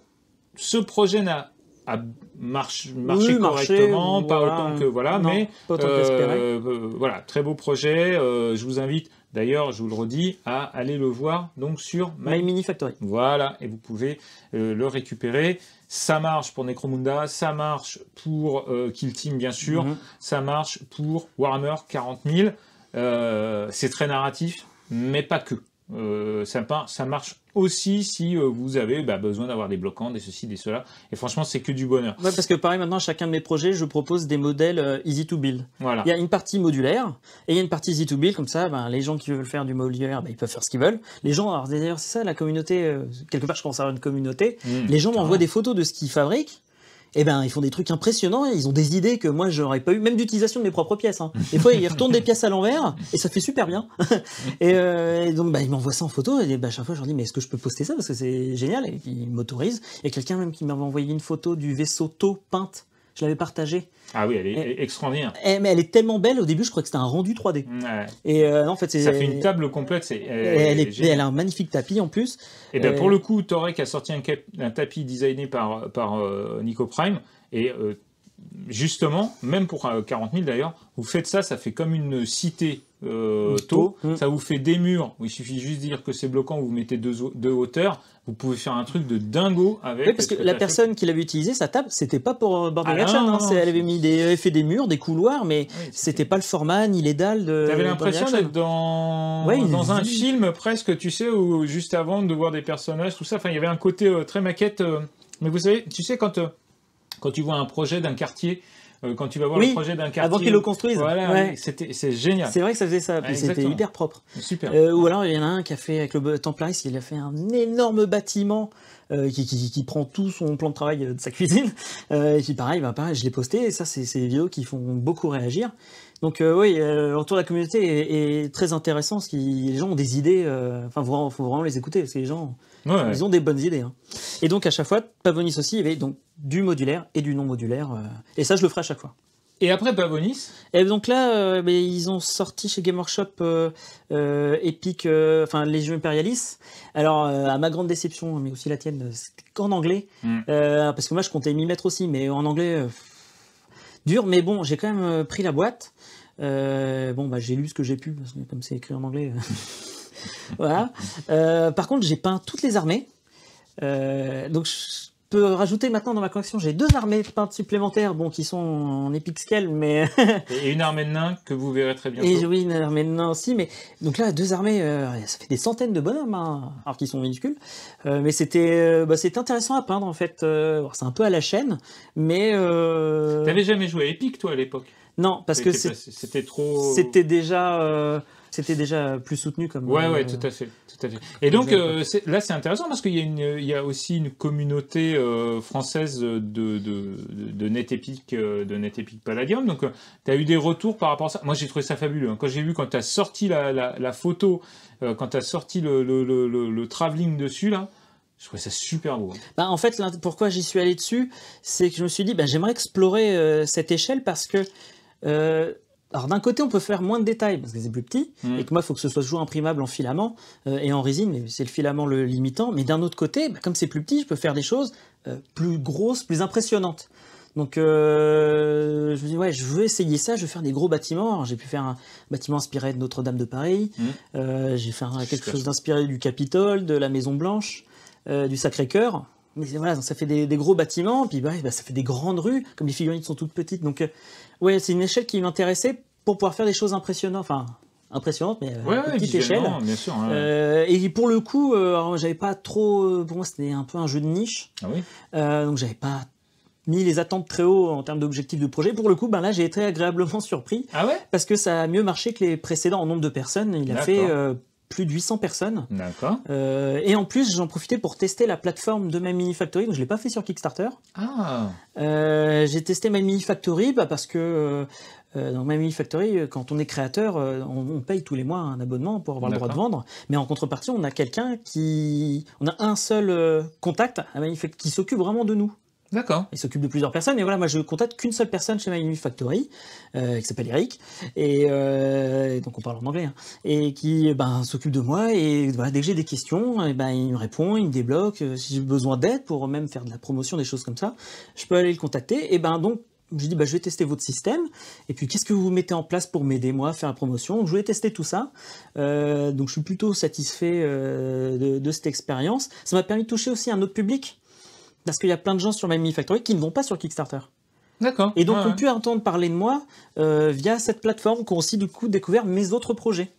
ce projet n'a marché, correctement, pas autant que voilà, mais euh, euh, voilà, très beau projet. Euh, je vous invite, d'ailleurs, je vous le redis, à aller le voir donc sur My, Mini Factory. Voilà, et vous pouvez le récupérer. Ça marche pour Necromunda, ça marche pour Kill Team bien sûr, mhm. ça marche pour Warhammer 40 000. Euh, c'est très narratif, mais pas que. Euh, ça, ça, marche aussi si euh, vous avez bah, besoin d'avoir des bloquants, des ceci, des cela. Et franchement, c'est que du bonheur. Ouais, parce que pareil, maintenant, chacun de mes projets, je propose des modèles easy to build. Voilà. Il y a une partie modulaire et il y a une partie easy to build. Comme ça, ben, les gens qui veulent faire du modulaire, ben, ils peuvent faire ce qu'ils veulent. Les gens, alors d'ailleurs, c'est ça, la communauté, quelque part, je pense à une communauté. Mmh, les gens m'envoient des photos de ce qu'ils fabriquent eh ben ils font des trucs impressionnants, ils ont des idées que moi j'aurais pas eu, même d'utilisation de mes propres pièces. Hein. Des fois ils retournent des pièces à l'envers et ça fait super bien. Euh, et, donc bah, ils m'envoient ça en photo et bah, chaque fois je leur dis mais est-ce que je peux poster ça? Parce que c'est génial et ils m'autorisent. Il y a quelqu'un même qui m'avait envoyé une photo du vaisseau taux peinte je l'avais partagée. Ah oui, elle est extraordinaire. mais elle est tellement belle, au début je crois que c'était un rendu 3D. Et euh, en fait, ça fait une table complète. Elle, est, elle, a un magnifique tapis en plus. Et bien pour le coup, Torek a sorti un, tapis designé par, par euh, Nico Prime. Et euh, justement, même pour 40 000 d'ailleurs, vous faites ça, ça fait comme une cité euh, tôt, mm. ça vous fait des murs, il suffit juste de dire que c'est bloquant, vous mettez deux, deux hauteurs, vous pouvez faire un truc de dingo avec. Oui, parce que la personne qui l'avait utilisé, sa table, c'était pas pour border ah, hein, elle avait mis des, fait des murs, des couloirs, mais c'était pas le format ni les dalles de. T'avais l'impression d'être dans, dans un film presque, tu sais, où juste avant de voir des personnages, tout ça. Enfin, il y avait un côté euh, très maquette. Euh, mais vous savez, tu sais quand quand tu vois un projet d'un quartier euh, quand tu vas voir le projet d'un quartier. Avant qu'ils le construisent. Voilà, c'était, c'est génial. C'est vrai que ça faisait ça, puis c'était hyper propre. Super. Euh, ou alors il y en a un qui a fait avec le Templaris, il a fait un énorme bâtiment euh, qui, qui, qui, prend tout son plan de travail de sa cuisine. et puis pareil, bah, pareil, je l'ai posté, et ça c'est des vidéos qui font beaucoup réagir. Donc oui, le retour de la communauté est, très intéressant, parce que les gens ont des idées, enfin il faut vraiment les écouter, parce que les gens ils ont des bonnes idées. Hein. Et donc à chaque fois, Pavonis aussi, il y avait donc du modulaire et du non modulaire. Euh, et ça, je le ferai à chaque fois. Et après Pavonis? Et donc là, euh, ils ont sorti chez Game Workshop euh, Epic, enfin Légion Imperialis. Alors, à ma grande déception, mais aussi la tienne, c'est qu'en anglais. Hmm. parce que moi, je comptais m'y mettre aussi, mais en anglais, dur. Mais bon, j'ai quand même pris la boîte. bon, bah, j'ai lu ce que j'ai pu, parce que comme c'est écrit en anglais. Voilà. Euh, par contre, j'ai peint toutes les armées. Euh, donc, je peux rajouter maintenant dans ma collection, j'ai deux armées peintes supplémentaires, bon, qui sont en epic scale, mais... et une armée de nains que vous verrez très bien. Et oui, une armée de nains aussi, mais... Donc là, deux armées, euh, ça fait des centaines de bonhommes, hein, alors qu'ils sont minuscules. mais c'était bah, intéressant à peindre, en fait. c'est un peu à la chaîne, mais... T'avais jamais joué à Epic, toi, à l'époque? Non, parce que c'était trop... C'était déjà c'était déjà plus soutenu comme. Ouais, ouais, euh, tout à fait, tout à fait. Et donc euh, là, c'est intéressant parce qu'il y a une, il y a aussi une communauté euh, française de de, de, NetEpic, de NetEpic Palladium. Donc, tu as eu des retours par rapport à ça? Moi, j'ai trouvé ça fabuleux. Hein. Quand j'ai vu quand tu as sorti la, la, photo, quand tu as sorti le, le, le, le, travelling dessus là. Je trouvais ça super beau. Hein. Bah, en fait, pourquoi j'y suis allé dessus, c'est que je me suis dit, bah, j'aimerais explorer cette échelle parce que alors d'un côté, on peut faire moins de détails parce que c'est plus petit mm. et que moi, il faut que ce soit toujours imprimable en filament euh, et en résine, c'est le filament le limitant. Mais d'un autre côté, bah, comme c'est plus petit, je peux faire des choses euh, plus grosses, plus impressionnantes. Donc je me dis ouais, je veux essayer ça, je veux faire des gros bâtiments. J'ai pu faire un bâtiment inspiré de Notre-Dame de Paris. Mmh. j'ai fait quelque chose d'inspiré du Capitole, de la Maison Blanche, du Sacré-Cœur. Mais voilà, ça fait des, gros bâtiments, puis bah, ça fait des grandes rues, comme les figurines sont toutes petites. Donc, euh, ouais, c'est une échelle qui m'intéressait pour pouvoir faire des choses impressionnantes. Enfin, impressionnantes, mais à euh, petite échelle. Bien sûr, euh, et pour le coup, j'avais pas trop. Pour moi, c'était un peu un jeu de niche. Ah oui? donc, j'avais pas mis les attentes très haut en termes d'objectifs de projet. Pour le coup, ben là, j'ai été agréablement surpris. Ah ouais? Parce que ça a mieux marché que les précédents en nombre de personnes. Il a fait plus de 800 personnes. D'accord. Euh, et en plus, j'en profitais pour tester la plateforme de My Mini Factory. Donc, je l'ai pas fait sur Kickstarter. Ah. Euh, j'ai testé My Mini Factory bah, parce que euh, dans My Mini Factory, quand on est créateur, on, paye tous les mois un abonnement pour avoir le droit de vendre. Mais en contrepartie, on a quelqu'un qui, on a un seul contact qui s'occupe vraiment de nous. D'accord. Il s'occupe de plusieurs personnes. Et voilà, moi, je contacte qu'une seule personne chez My Factory, euh, qui s'appelle Eric. Euh, et donc, on parle en anglais. Hein, et qui ben, s'occupe de moi. Et voilà, dès que j'ai des questions, et ben, il me répond, il me débloque. Euh, si j'ai besoin d'aide pour même faire de la promotion, des choses comme ça, je peux aller le contacter. Et ben, donc, je dis, bah, je vais tester votre système. Et puis, qu'est-ce que vous mettez en place pour m'aider, moi, à faire la promotion? Je voulais tester tout ça. donc, je suis plutôt satisfait de, cette expérience. Ça m'a permis de toucher aussi un autre public. Parce qu'il y a plein de gens sur My Factory qui ne vont pas sur Kickstarter. D'accord. Et donc, on peut entendre parler de moi euh, via cette plateforme qui ont aussi du coup découvert mes autres projets.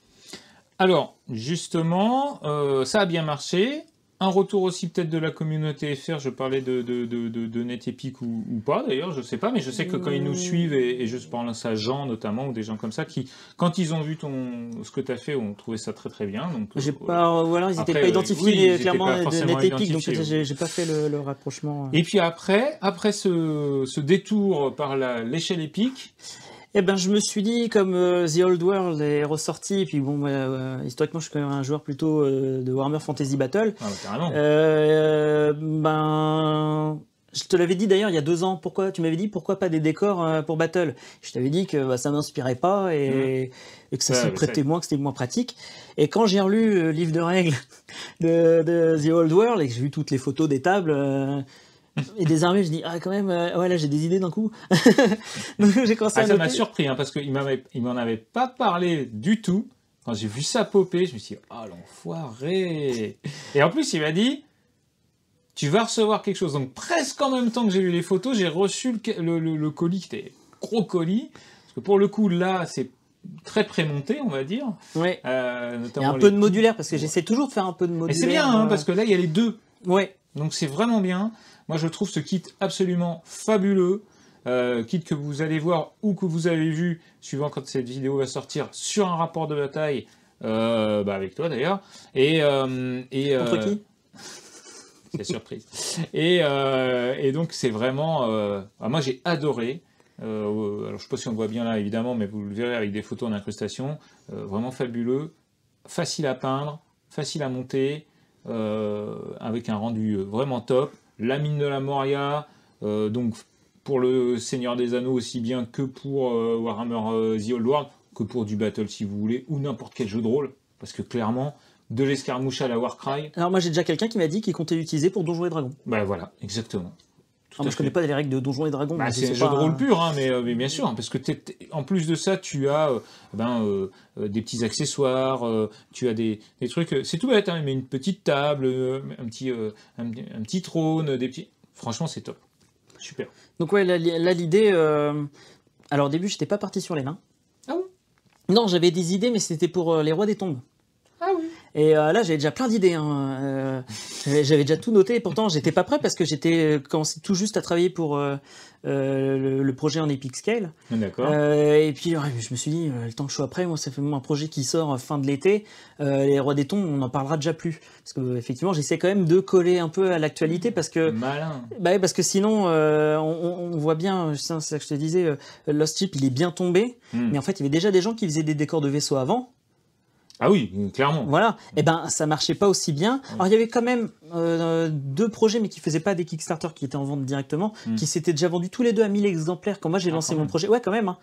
Alors, justement, euh, ça a bien marché. Un retour aussi peut-être de la communauté FR, je parlais de, de, de, de NetEpic ou, ou, pas d'ailleurs, je sais pas, mais je sais que quand ils nous suivent, et, je pense à Jean notamment, ou des gens comme ça, qui, quand ils ont vu ton, ce que tu as fait, ont trouvé ça très très bien. Donc, j'ai euh, pas, voilà, ils n'étaient pas identifiés clairement de NetEpic, donc j'ai pas fait le, rapprochement. Et puis après, après ce, ce détour par l'échelle épique, eh ben, je me suis dit, comme euh, The Old World est ressorti, puis bon, euh, historiquement, je suis quand même un joueur plutôt euh, de Warhammer Fantasy Battle. Ah, bah, carrément. ben, je te l'avais dit d'ailleurs il y a deux ans. Pourquoi Tu m'avais dit pourquoi pas des décors pour Battle? Je t'avais dit que bah, ça m'inspirait pas et, mmh. que ça s'y prêtait moins, que c'était moins pratique. Et quand j'ai relu le livre de règles de, de, The Old World et que j'ai vu toutes les photos des tables et des armées, je dis ah quand même, euh, ouais là j'ai des idées d'un coup. Donc j'ai commencé ah, à Ça m'a surpris hein, parce qu'il m'en avait pas parlé du tout. Quand j'ai vu ça popper, je me suis dit ah oh, l'enfoiré. Et en plus il m'a dit tu vas recevoir quelque chose. Donc presque en même temps que j'ai lu les photos, j'ai reçu le, le, colis qui était gros colis. Parce que pour le coup là c'est très prémonté, on va dire. Ouais. Euh, il y a un peu de modulaire parce que j'essaie toujours de faire un peu de modulaire. Et c'est bien hein, euh, parce que là il y a les deux. Ouais. Donc c'est vraiment bien. Moi, je trouve ce kit absolument fabuleux. Euh, kit que vous allez voir ou que vous avez vu, suivant quand cette vidéo va sortir, sur un rapport de bataille, euh, bah avec toi d'ailleurs. Et, euh, et Contre qui? C'est surprise. Et, et, donc c'est vraiment... Ah, moi j'ai adoré. alors je ne sais pas si on voit bien là évidemment, mais vous le verrez avec des photos en incrustation. vraiment fabuleux, facile à peindre, facile à monter, avec un rendu vraiment top la mine de la Moria, euh, donc pour le Seigneur des Anneaux aussi bien que pour euh, Warhammer euh, The Old World, que pour du Battle si vous voulez, ou n'importe quel jeu de rôle, parce que clairement, de l'escarmouche à la Warcry. Alors moi j'ai déjà quelqu'un qui m'a dit qu'il comptait l'utiliser pour Donjons et Dragons. Ben voilà, exactement. Je moi, je connais pas les règles de Donjons et Dragons. Bah, c'est un jeu de rôle pur, hein, mais, bien sûr, parce que en plus de ça, tu as ben, des petits accessoires, tu as des, trucs. c'est tout bête, hein, mais une petite table, un petit, un, petit trône, des petits. Franchement, c'est top. Super. Donc ouais, là, l'idée. Alors au début, j'étais pas parti sur les mains. Ah oui? Non, j'avais des idées, mais c'était pour les rois des tombes. Ah. Et euh, là, j'avais déjà plein d'idées. Hein. Euh, j'avais déjà tout noté. Et pourtant, j'étais pas prêt parce que j'étais commencé tout juste à travailler pour euh, le, projet en Epic Scale. D'accord. et puis, je me suis dit, le temps que je sois prêt, moi, ça fait un projet qui sort fin de l'été. les Rois des Tons, on n'en parlera déjà plus. Parce que effectivement, j'essaie quand même de coller un peu à l'actualité parce que. Malin. Bah, parce que sinon, on, voit bien, c'est ça que je te disais, Lost Chip, il est bien tombé. Hmm. Mais en fait, il y avait déjà des gens qui faisaient des décors de vaisseaux avant. Ah oui, clairement. Voilà. Et eh ben, ça marchait pas aussi bien. Alors, il y avait quand même deux projets, mais qui faisaient pas des Kickstarter, qui étaient en vente directement, hmm. qui s'étaient déjà vendus tous les deux à 1000 exemplaires quand moi j'ai ah, lancé mon projet. Ouais, quand même. Hein.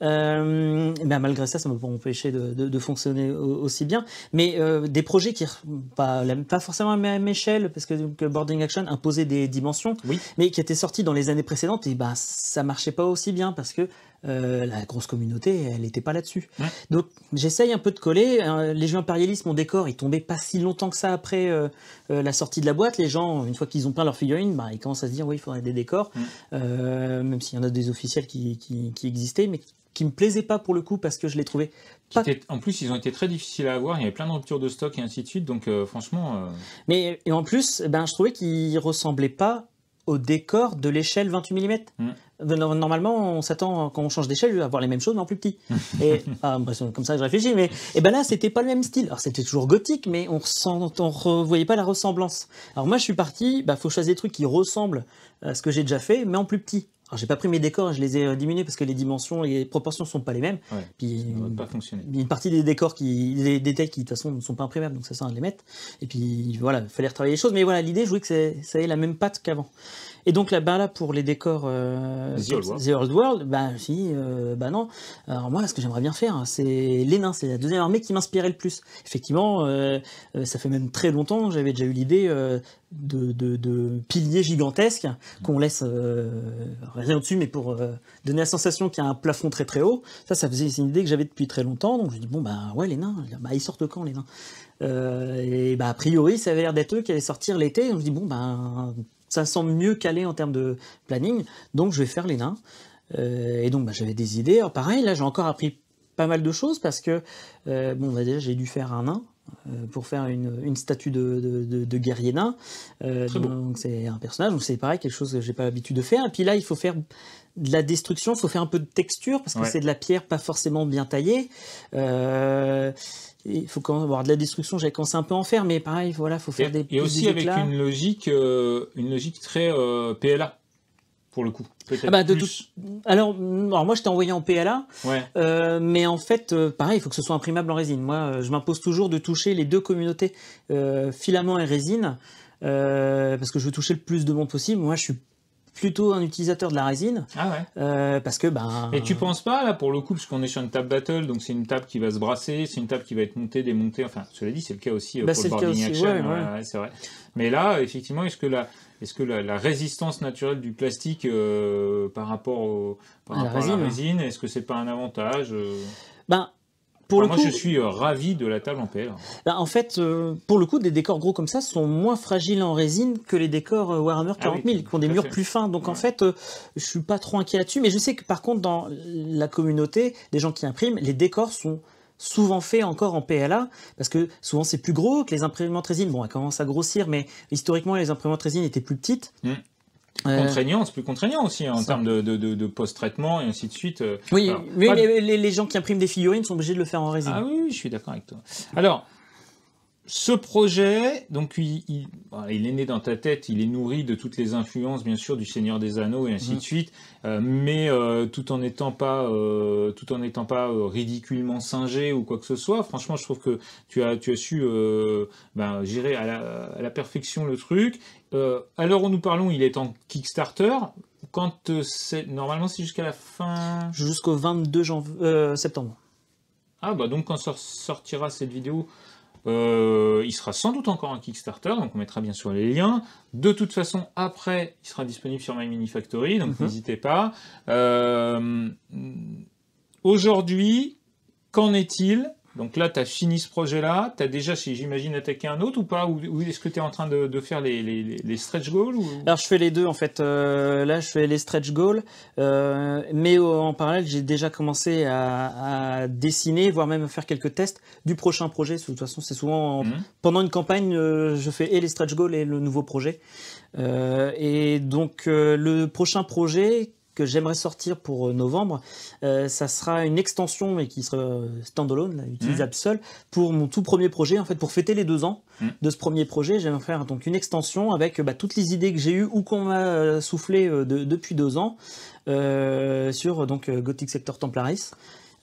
Ben, malgré ça, ça m'a pas empêché de, fonctionner aussi bien. Mais des projets qui pas, pas forcément à la même échelle, parce que, que Boarding Action imposait des dimensions, mais qui étaient sortis dans les années précédentes, et ben ça marchait pas aussi bien parce que euh, la grosse communauté, elle n'était pas là-dessus. Donc j'essaye un peu de coller. Euh, les jeux impérialistes, mon décor, il tombait pas si longtemps que ça après euh, la sortie de la boîte. Les gens, une fois qu'ils ont plein leur figurines, bah, ils commencent à se dire oui, il faudrait des décors, même s'il y en a des officiels qui, qui, existaient, mais qui me plaisaient pas pour le coup parce que je les trouvais pas... En plus, ils ont été très difficiles à avoir. Il y avait plein de ruptures de stock et ainsi de suite. Donc franchement. Mais et en plus, ben, je trouvais qu'ils ressemblaient pas au décor de l'échelle 28 mm. Mm. Normalement, on s'attend quand on change d'échelle à avoir les mêmes choses mais en plus petit. Et ah, comme ça, je réfléchis. Mais et ben là, c'était pas le même style. Alors c'était toujours gothique, mais on ressent, on revoyait pas la ressemblance. Alors moi, je suis parti. Bah, faut choisir des trucs qui ressemblent à ce que j'ai déjà fait, mais en plus petit. Alors j'ai pas pris mes décors, je les ai diminués parce que les dimensions, les proportions sont pas les mêmes. puis va pas fonctionner. Une partie des décors qui, des détails qui de toute façon ne sont pas imprimables, donc ça sert à les mettre. Et puis voilà, il fallait retravailler les choses, mais voilà, l'idée, je voulais que ça ait la même patte qu'avant. Et donc là, ben là pour les décors euh, The, Old World, ben si, euh, ben non. Alors moi, ce que j'aimerais bien faire, hein, c'est les nains. C'est la deuxième armée qui m'inspirait le plus. Effectivement, euh, ça fait même très longtemps que j'avais déjà eu l'idée de, de, piliers gigantesques qu'on laisse rien au-dessus, mais pour donner la sensation qu'il y a un plafond très très haut. Ça, ça faisait une idée que j'avais depuis très longtemps. Donc je dis bon ben ouais les nains, bah, ils sortent quand les nains Et bah a priori, ça avait l'air d'être eux qui allaient sortir l'été. Donc je dis bon ben ça semble mieux calé en termes de planning, donc je vais faire les nains. Euh, et donc bah, j'avais des idées. Alors pareil, là j'ai encore appris pas mal de choses parce que euh, bon, bah, déjà j'ai dû faire un nain pour faire une, statue de, guerrier nain. donc c'est un personnage, donc c'est pareil, quelque chose que j'ai pas l'habitude de faire. Et puis là, il faut faire de la destruction, il faut faire un peu de texture parce que c'est de la pierre pas forcément bien taillée il faut quand même avoir de la destruction. J'avais commencé un peu à en faire, mais pareil, voilà, faut faire des. Et aussi avec une logique, euh, une logique très euh, PLA pour le coup. Ah bah, de alors, alors, moi, je t'ai envoyé en PLA, euh, mais en fait, pareil, il faut que ce soit imprimable en résine. Moi, je m'impose toujours de toucher les deux communautés, filament et résine, parce que je veux toucher le plus de monde possible. Moi, je suis plutôt un utilisateur de la résine. Ah ouais. Euh, parce que ben. Et tu penses pas là pour le coup parce qu'on est sur une table battle donc c'est une table qui va se brasser, c'est une table qui va être montée, démontée. Enfin, cela dit, c'est le cas aussi euh, bah, pour le boarding action. Ouais, c'est vrai. Mais là, effectivement, est-ce que la est-ce que la, résistance naturelle du plastique euh, par rapport, au, par à, rapport la à, la résine, est-ce que c'est pas un avantage Ben moi, je suis euh, ravi de la table en PL. Bah, en fait, euh, pour le coup, des décors gros comme ça sont moins fragiles en résine que les décors euh, Warhammer 40 000, qui ont des murs plus fins. Donc en fait, je suis pas trop inquiet là-dessus. Mais je sais que par contre, dans la communauté, des gens qui impriment, les décors sont souvent faits encore en PLA, parce que souvent c'est plus gros que les imprimantes résine. Bon, elles commencent à grossir, mais historiquement, les imprimantes résine étaient plus petites. Mmh. Euh, contraignant, c'est plus contraignant aussi hein, en termes de, de, post-traitement et ainsi de suite. Euh, oui, mais les, les, gens qui impriment des figurines sont obligés de le faire en résine. Ah oui, je suis d'accord avec toi. Alors, ce projet, donc il, il, est né dans ta tête, il est nourri de toutes les influences, bien sûr, du Seigneur des Anneaux et ainsi de mm. suite, euh, mais euh, tout en n'étant pas, euh, tout en n'étant pas ridiculement singé ou quoi que ce soit. Franchement, je trouve que tu as, tu as su ben, gérer à la, à la, perfection le truc. à l'heure où nous parlons, il est en Kickstarter. Quand c'est normalement, c'est jusqu'à la fin. Jusqu'au 22 janvier, septembre. Ah bah donc quand sortira cette vidéo, euh, il sera sans doute encore un Kickstarter, donc on mettra bien sûr les liens. De toute façon, après, il sera disponible sur My Mini Factory, donc mhm. n'hésitez pas. Euh, aujourd'hui, qu'en est-il donc là, tu as fini ce projet-là, tu as déjà, j'imagine, attaqué un autre ou pas Ou, est-ce que tu es en train de, faire les, stretch goals Alors je fais les deux en fait. Euh, là, je fais les stretch goals, euh, mais en parallèle, j'ai déjà commencé à, dessiner, voire même à faire quelques tests du prochain projet. De toute façon, c'est souvent mhm. pendant une campagne, euh, je fais et les stretch goals et le nouveau projet. et donc le prochain projet que j'aimerais sortir pour euh, novembre, euh, ça sera une extension, mais qui sera euh, standalone, utilisable mmh. seul, pour mon tout premier projet, en fait, pour fêter les deux ans mmh. de ce premier projet. J'aimerais faire donc une extension avec bah, toutes les idées que j'ai eues ou qu'on m'a soufflé depuis deux ans sur donc Gothic Sector Templaris.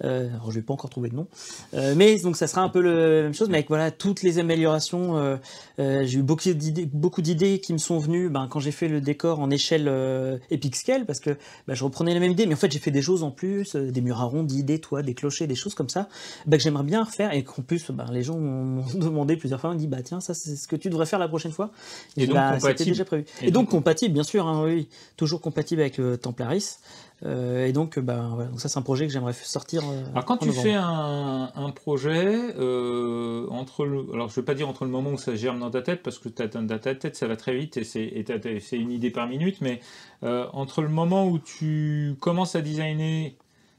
Euh, alors, je vais pas encore trouver de nom. Euh, mais donc, ça sera un peu le, la même chose, mais avec voilà, toutes les améliorations. Euh, euh, j'ai eu beaucoup d'idées, beaucoup d'idées qui me sont venues ben, quand j'ai fait le décor en échelle euh, Epic Scale, parce que ben, je reprenais la même idée, mais en fait, j'ai fait des choses en plus, euh, des murs arrondis, des toits, des clochers, des choses comme ça, ben, que j'aimerais bien refaire et qu'en plus, ben, les gens m'ont demandé plusieurs fois, on dit, bah tiens, ça, c'est ce que tu devrais faire la prochaine fois. Et donc bah, c'était compatible. déjà prévu. Et Et, donc, donc- compatible, bien sûr, hein, oui, toujours compatible avec le Templaris. Euh, et donc, ben, voilà, donc ça, c'est un projet que j'aimerais sortir. euh, Alors quand tu novembre. fais un, un projet, euh, entre le, alors je vais pas dire entre le moment où ça germe dans ta tête, parce que t'as- dans ta tête ça va très vite et c'est une idée par minute, mais euh, entre le moment où tu commences à designer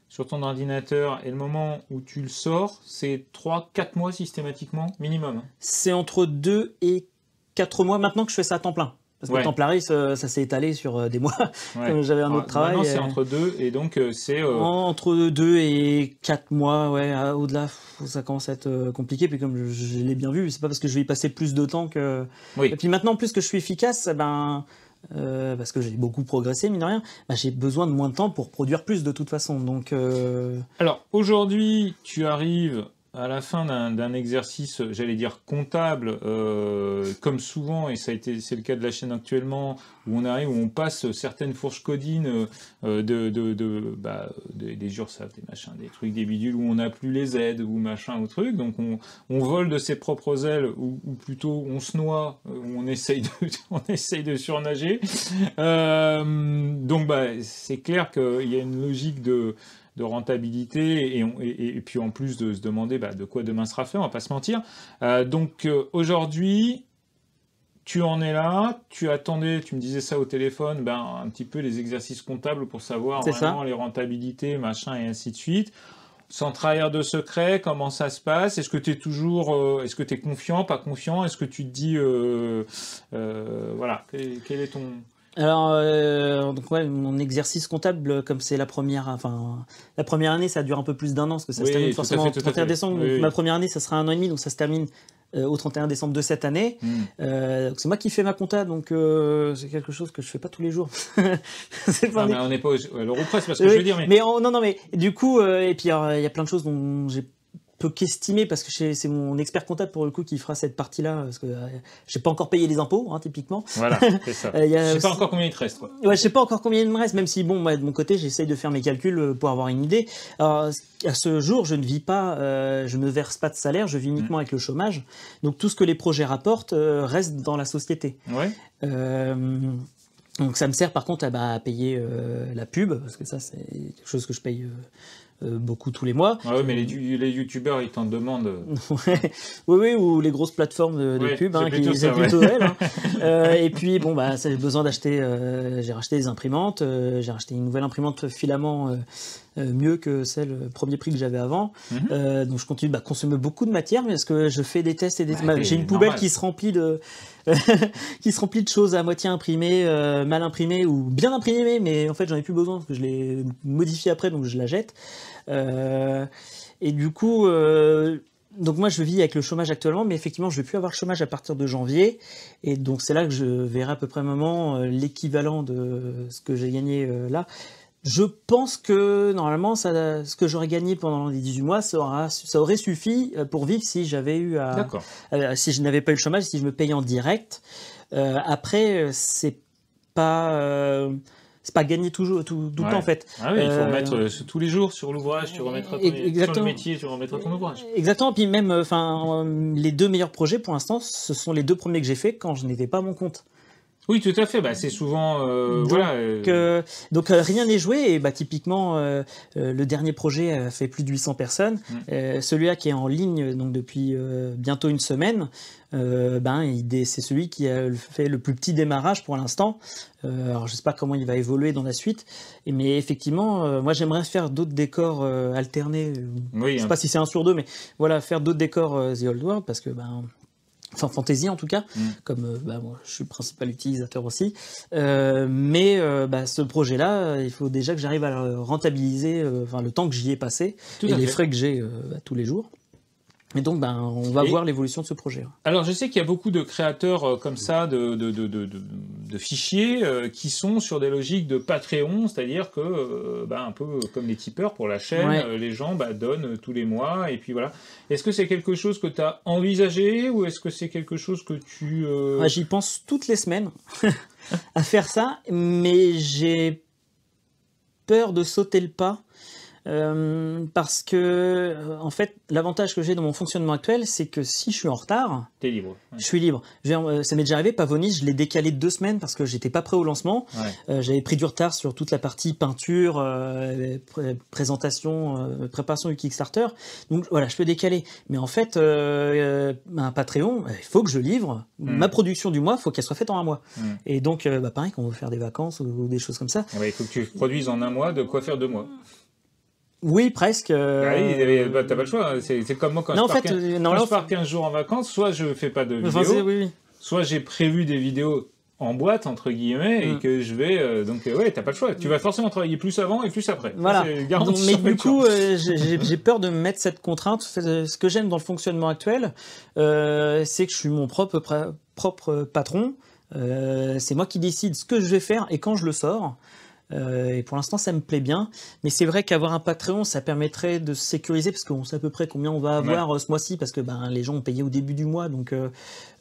sur ton ordinateur et le moment où tu le sors, c'est 3-4 mois systématiquement, minimum. hein. C'est entre 2 et 4 mois maintenant que je fais ça à temps plein. Parce que Ouais. le Templaris, euh, ça s'est étalé sur euh, des mois. Ouais. J'avais un Ah, autre travail. Maintenant c'est entre deux et donc euh, c'est euh, Entre 2 et 4 mois, ouais, au-delà, ça commence à être compliqué. Puis comme je, je l'ai bien vu, c'est pas parce que je vais y passer plus de temps que. oui. Et puis maintenant, plus que je suis efficace, eh ben, euh, parce que j'ai beaucoup progressé, mine de rien, bah, j'ai besoin de moins de temps pour produire plus de toute façon. Donc, euh, Alors aujourd'hui, tu arrives à la fin d'un exercice, j'allais dire comptable, euh, comme souvent, et ça a été, c'est le cas de la chaîne actuellement, où on arrive, où on passe certaines fourches codines euh, de, de, bah, des, des des machins, des trucs, des bidules, où on n'a plus les aides, ou machin, ou truc, donc on, vole de ses propres ailes, ou, plutôt on se noie, euh, ou on essaye de, surnager. Donc bah, c'est clair qu'il y a une logique de de rentabilité et, on- et- et puis en plus de se demander bah, de quoi demain sera fait, on va pas se mentir. Euh, donc euh, aujourd'hui, tu en es là, tu attendais, tu me disais ça au téléphone, ben, un petit peu les exercices comptables pour savoir vraiment les rentabilités, machin et ainsi de suite. Sans trahir de secret, comment ça se passe? Est-ce que tu es toujours, euh, est-ce que tu es confiant, pas confiant? Est-ce que tu te dis, voilà, quel, quel est ton... Alors, euh, donc ouais, mon exercice comptable, comme c'est la première, enfin, la première année, ça dure un peu plus d'un an, parce que ça Oui, se termine forcément au tout à 31 fait. décembre. Oui, donc oui. ma première année, ça sera un an et demi, donc ça se termine euh, au 31 décembre de cette année. Hmm. Euh, c'est moi qui fais ma compta, donc euh, c'est quelque chose que je fais pas tous les jours. c'est pas un mais on n'est pas au- l'euro près, c'est parce que je veux dire, mais... en- non, non, mais du coup, euh, et puis il y a plein de choses dont j'ai peu qu'estimer parce que c'est mon expert comptable pour le coup qui fera cette partie-là parce que euh, j'ai pas encore payé les impôts, hein, typiquement. Voilà, c'est ça. Euh, y a Je sais pas encore combien il te reste, quoi. Ouais, je sais pas encore combien il me reste, même si bon, moi de mon côté, j'essaye de faire mes calculs euh, pour avoir une idée. Alors, à ce jour, je ne vis pas, euh, je ne verse pas de salaire, je vis uniquement avec le chômage. Donc tout ce que les projets rapportent euh, reste dans la société. Ouais. Euh, donc ça me sert par contre à, bah, à payer euh, la pub, parce que ça c'est quelque chose que je paye beaucoup tous les mois. Ah ouais, mais les, les youtubeurs, ils t'en demandent. Oui, oui, ou les grosses plateformes de, de Ouais, pub, hein, qui c'est plutôt elles. hein. Euh, et puis bon, bah, ça, j'ai besoin d'acheter. euh, j'ai racheté des imprimantes. euh, j'ai racheté une nouvelle imprimante filament euh, euh, mieux que celle euh, premier prix que j'avais avant. Mhm. Euh, donc je continue de consommer beaucoup de matière, mais parce que je fais des tests et des. Bah, bah, j'ai une poubelle normal. qui se remplit de qui se remplit de choses à moitié imprimées, euh, mal imprimées ou bien imprimées, mais en fait j'en ai plus besoin parce que je les modifie après, donc je la jette. Euh, et du coup, euh, donc moi je vis avec le chômage actuellement, mais effectivement je vais plus avoir le chômage à partir de janvier, et donc c'est là que je verrai à peu près un moment euh, l'équivalent de ce que j'ai gagné euh, là. Je pense que normalement, ça, ce que j'aurais gagné pendant les 18 mois, ça, aura- ça aurait suffi euh, pour vivre si j'avais eu à, euh, si je n'avais pas eu le chômage, si je me payais en direct. Euh, après, c'est pas, euh, c'est pas gagné toujours, tout, tout le temps en fait. Ah oui, il faut remettre euh, tous les jours sur l'ouvrage, tu remettras ton, sur le métier, tu remettras ton ouvrage. Exactement. Puis même, enfin, les deux meilleurs projets pour l'instant, ce sont les deux premiers que j'ai faits quand je n'étais pas à mon compte. Oui, tout à fait. Bah, c'est souvent. euh, Donc, voilà. euh, Donc, euh, donc rien n'est joué et bah, typiquement euh, le dernier projet a fait plus de 800 personnes. Mm. Celui-là qui est en ligne donc depuis bientôt une semaine, ben c'est celui qui a fait le plus petit démarrage pour l'instant. Alors je sais pas comment il va évoluer dans la suite, et- mais effectivement moi j'aimerais faire d'autres décors alternés. oui, Je sais hein. pas si c'est un sur deux, mais voilà faire d'autres décors The Old World parce que ben Enfin, fantasy en tout cas, Mm. comme euh, bah, moi, je suis le principal utilisateur aussi. Euh, mais euh, bah, ce projet-là, il faut déjà que j'arrive à le rentabiliser, enfin le temps que j'y ai passé Tout et les fait. frais que j'ai bah, tous les jours. Et donc, ben, on va Et- voir l'évolution de ce projet. Alors, je sais qu'il y a beaucoup de créateurs euh, comme ça, de, de, de, de, de- de fichiers euh, qui sont sur des logiques de Patreon, c'est-à-dire que, euh, bah, un peu comme les tipeurs pour la chaîne, Ouais. les gens bah, donnent tous les mois, et puis voilà. Est-ce que c'est quelque chose que tu as envisagé, ou est-ce que c'est quelque chose que tu... Ouais, J'y pense toutes les semaines à faire ça, mais j'ai peur de sauter le pas. Euh, parce que, euh, en fait, l'avantage que j'ai dans mon fonctionnement actuel, c'est que si je suis en retard, T'es libre. Ouais. je suis libre. Je euh, ça m'est déjà arrivé, Pavonis, je l'ai décalé de deux semaines parce que j'étais pas prêt au lancement. Ouais. Euh, J'avais pris du retard sur toute la partie peinture, euh, pré- présentation, préparation du Kickstarter. Donc voilà, je peux décaler. Mais en fait, un Patreon, il faut que je livre. Mm. Ma production du mois, il faut qu'elle soit faite en un mois. Mm. Et donc, bah, pareil, quand on veut faire des vacances ou, ou des choses comme ça. Ouais, il faut que tu produises en un mois de quoi faire deux mois. Oui, presque. euh, Ah oui, mais, bah, t'as pas le choix. hein. C'est comme moi quand, non, en je, pars fait, quin- euh, quand normalement, je pars 15 jours en vacances, soit je fais pas de enfin, oui, oui. soit j'ai prévu des vidéos en boîte entre guillemets et Mm. que je vais euh, donc euh, ouais t'as pas le choix tu vas forcément travailler plus avant et plus après Voilà. Donc, mais du coup, euh, j'ai- peur de me mettre cette contrainte. Ce que j'aime dans le fonctionnement actuel, c'est que je suis mon propre, patron. C'est moi qui décide ce que je vais faire et quand je le sors. Euh, et pour l'instant, ça me plaît bien. Mais c'est vrai qu'avoir un Patreon, ça permettrait de se sécuriser parce qu'on sait à peu près combien on va avoir euh, ce mois-ci parce que ben, les gens ont payé au début du mois, donc euh,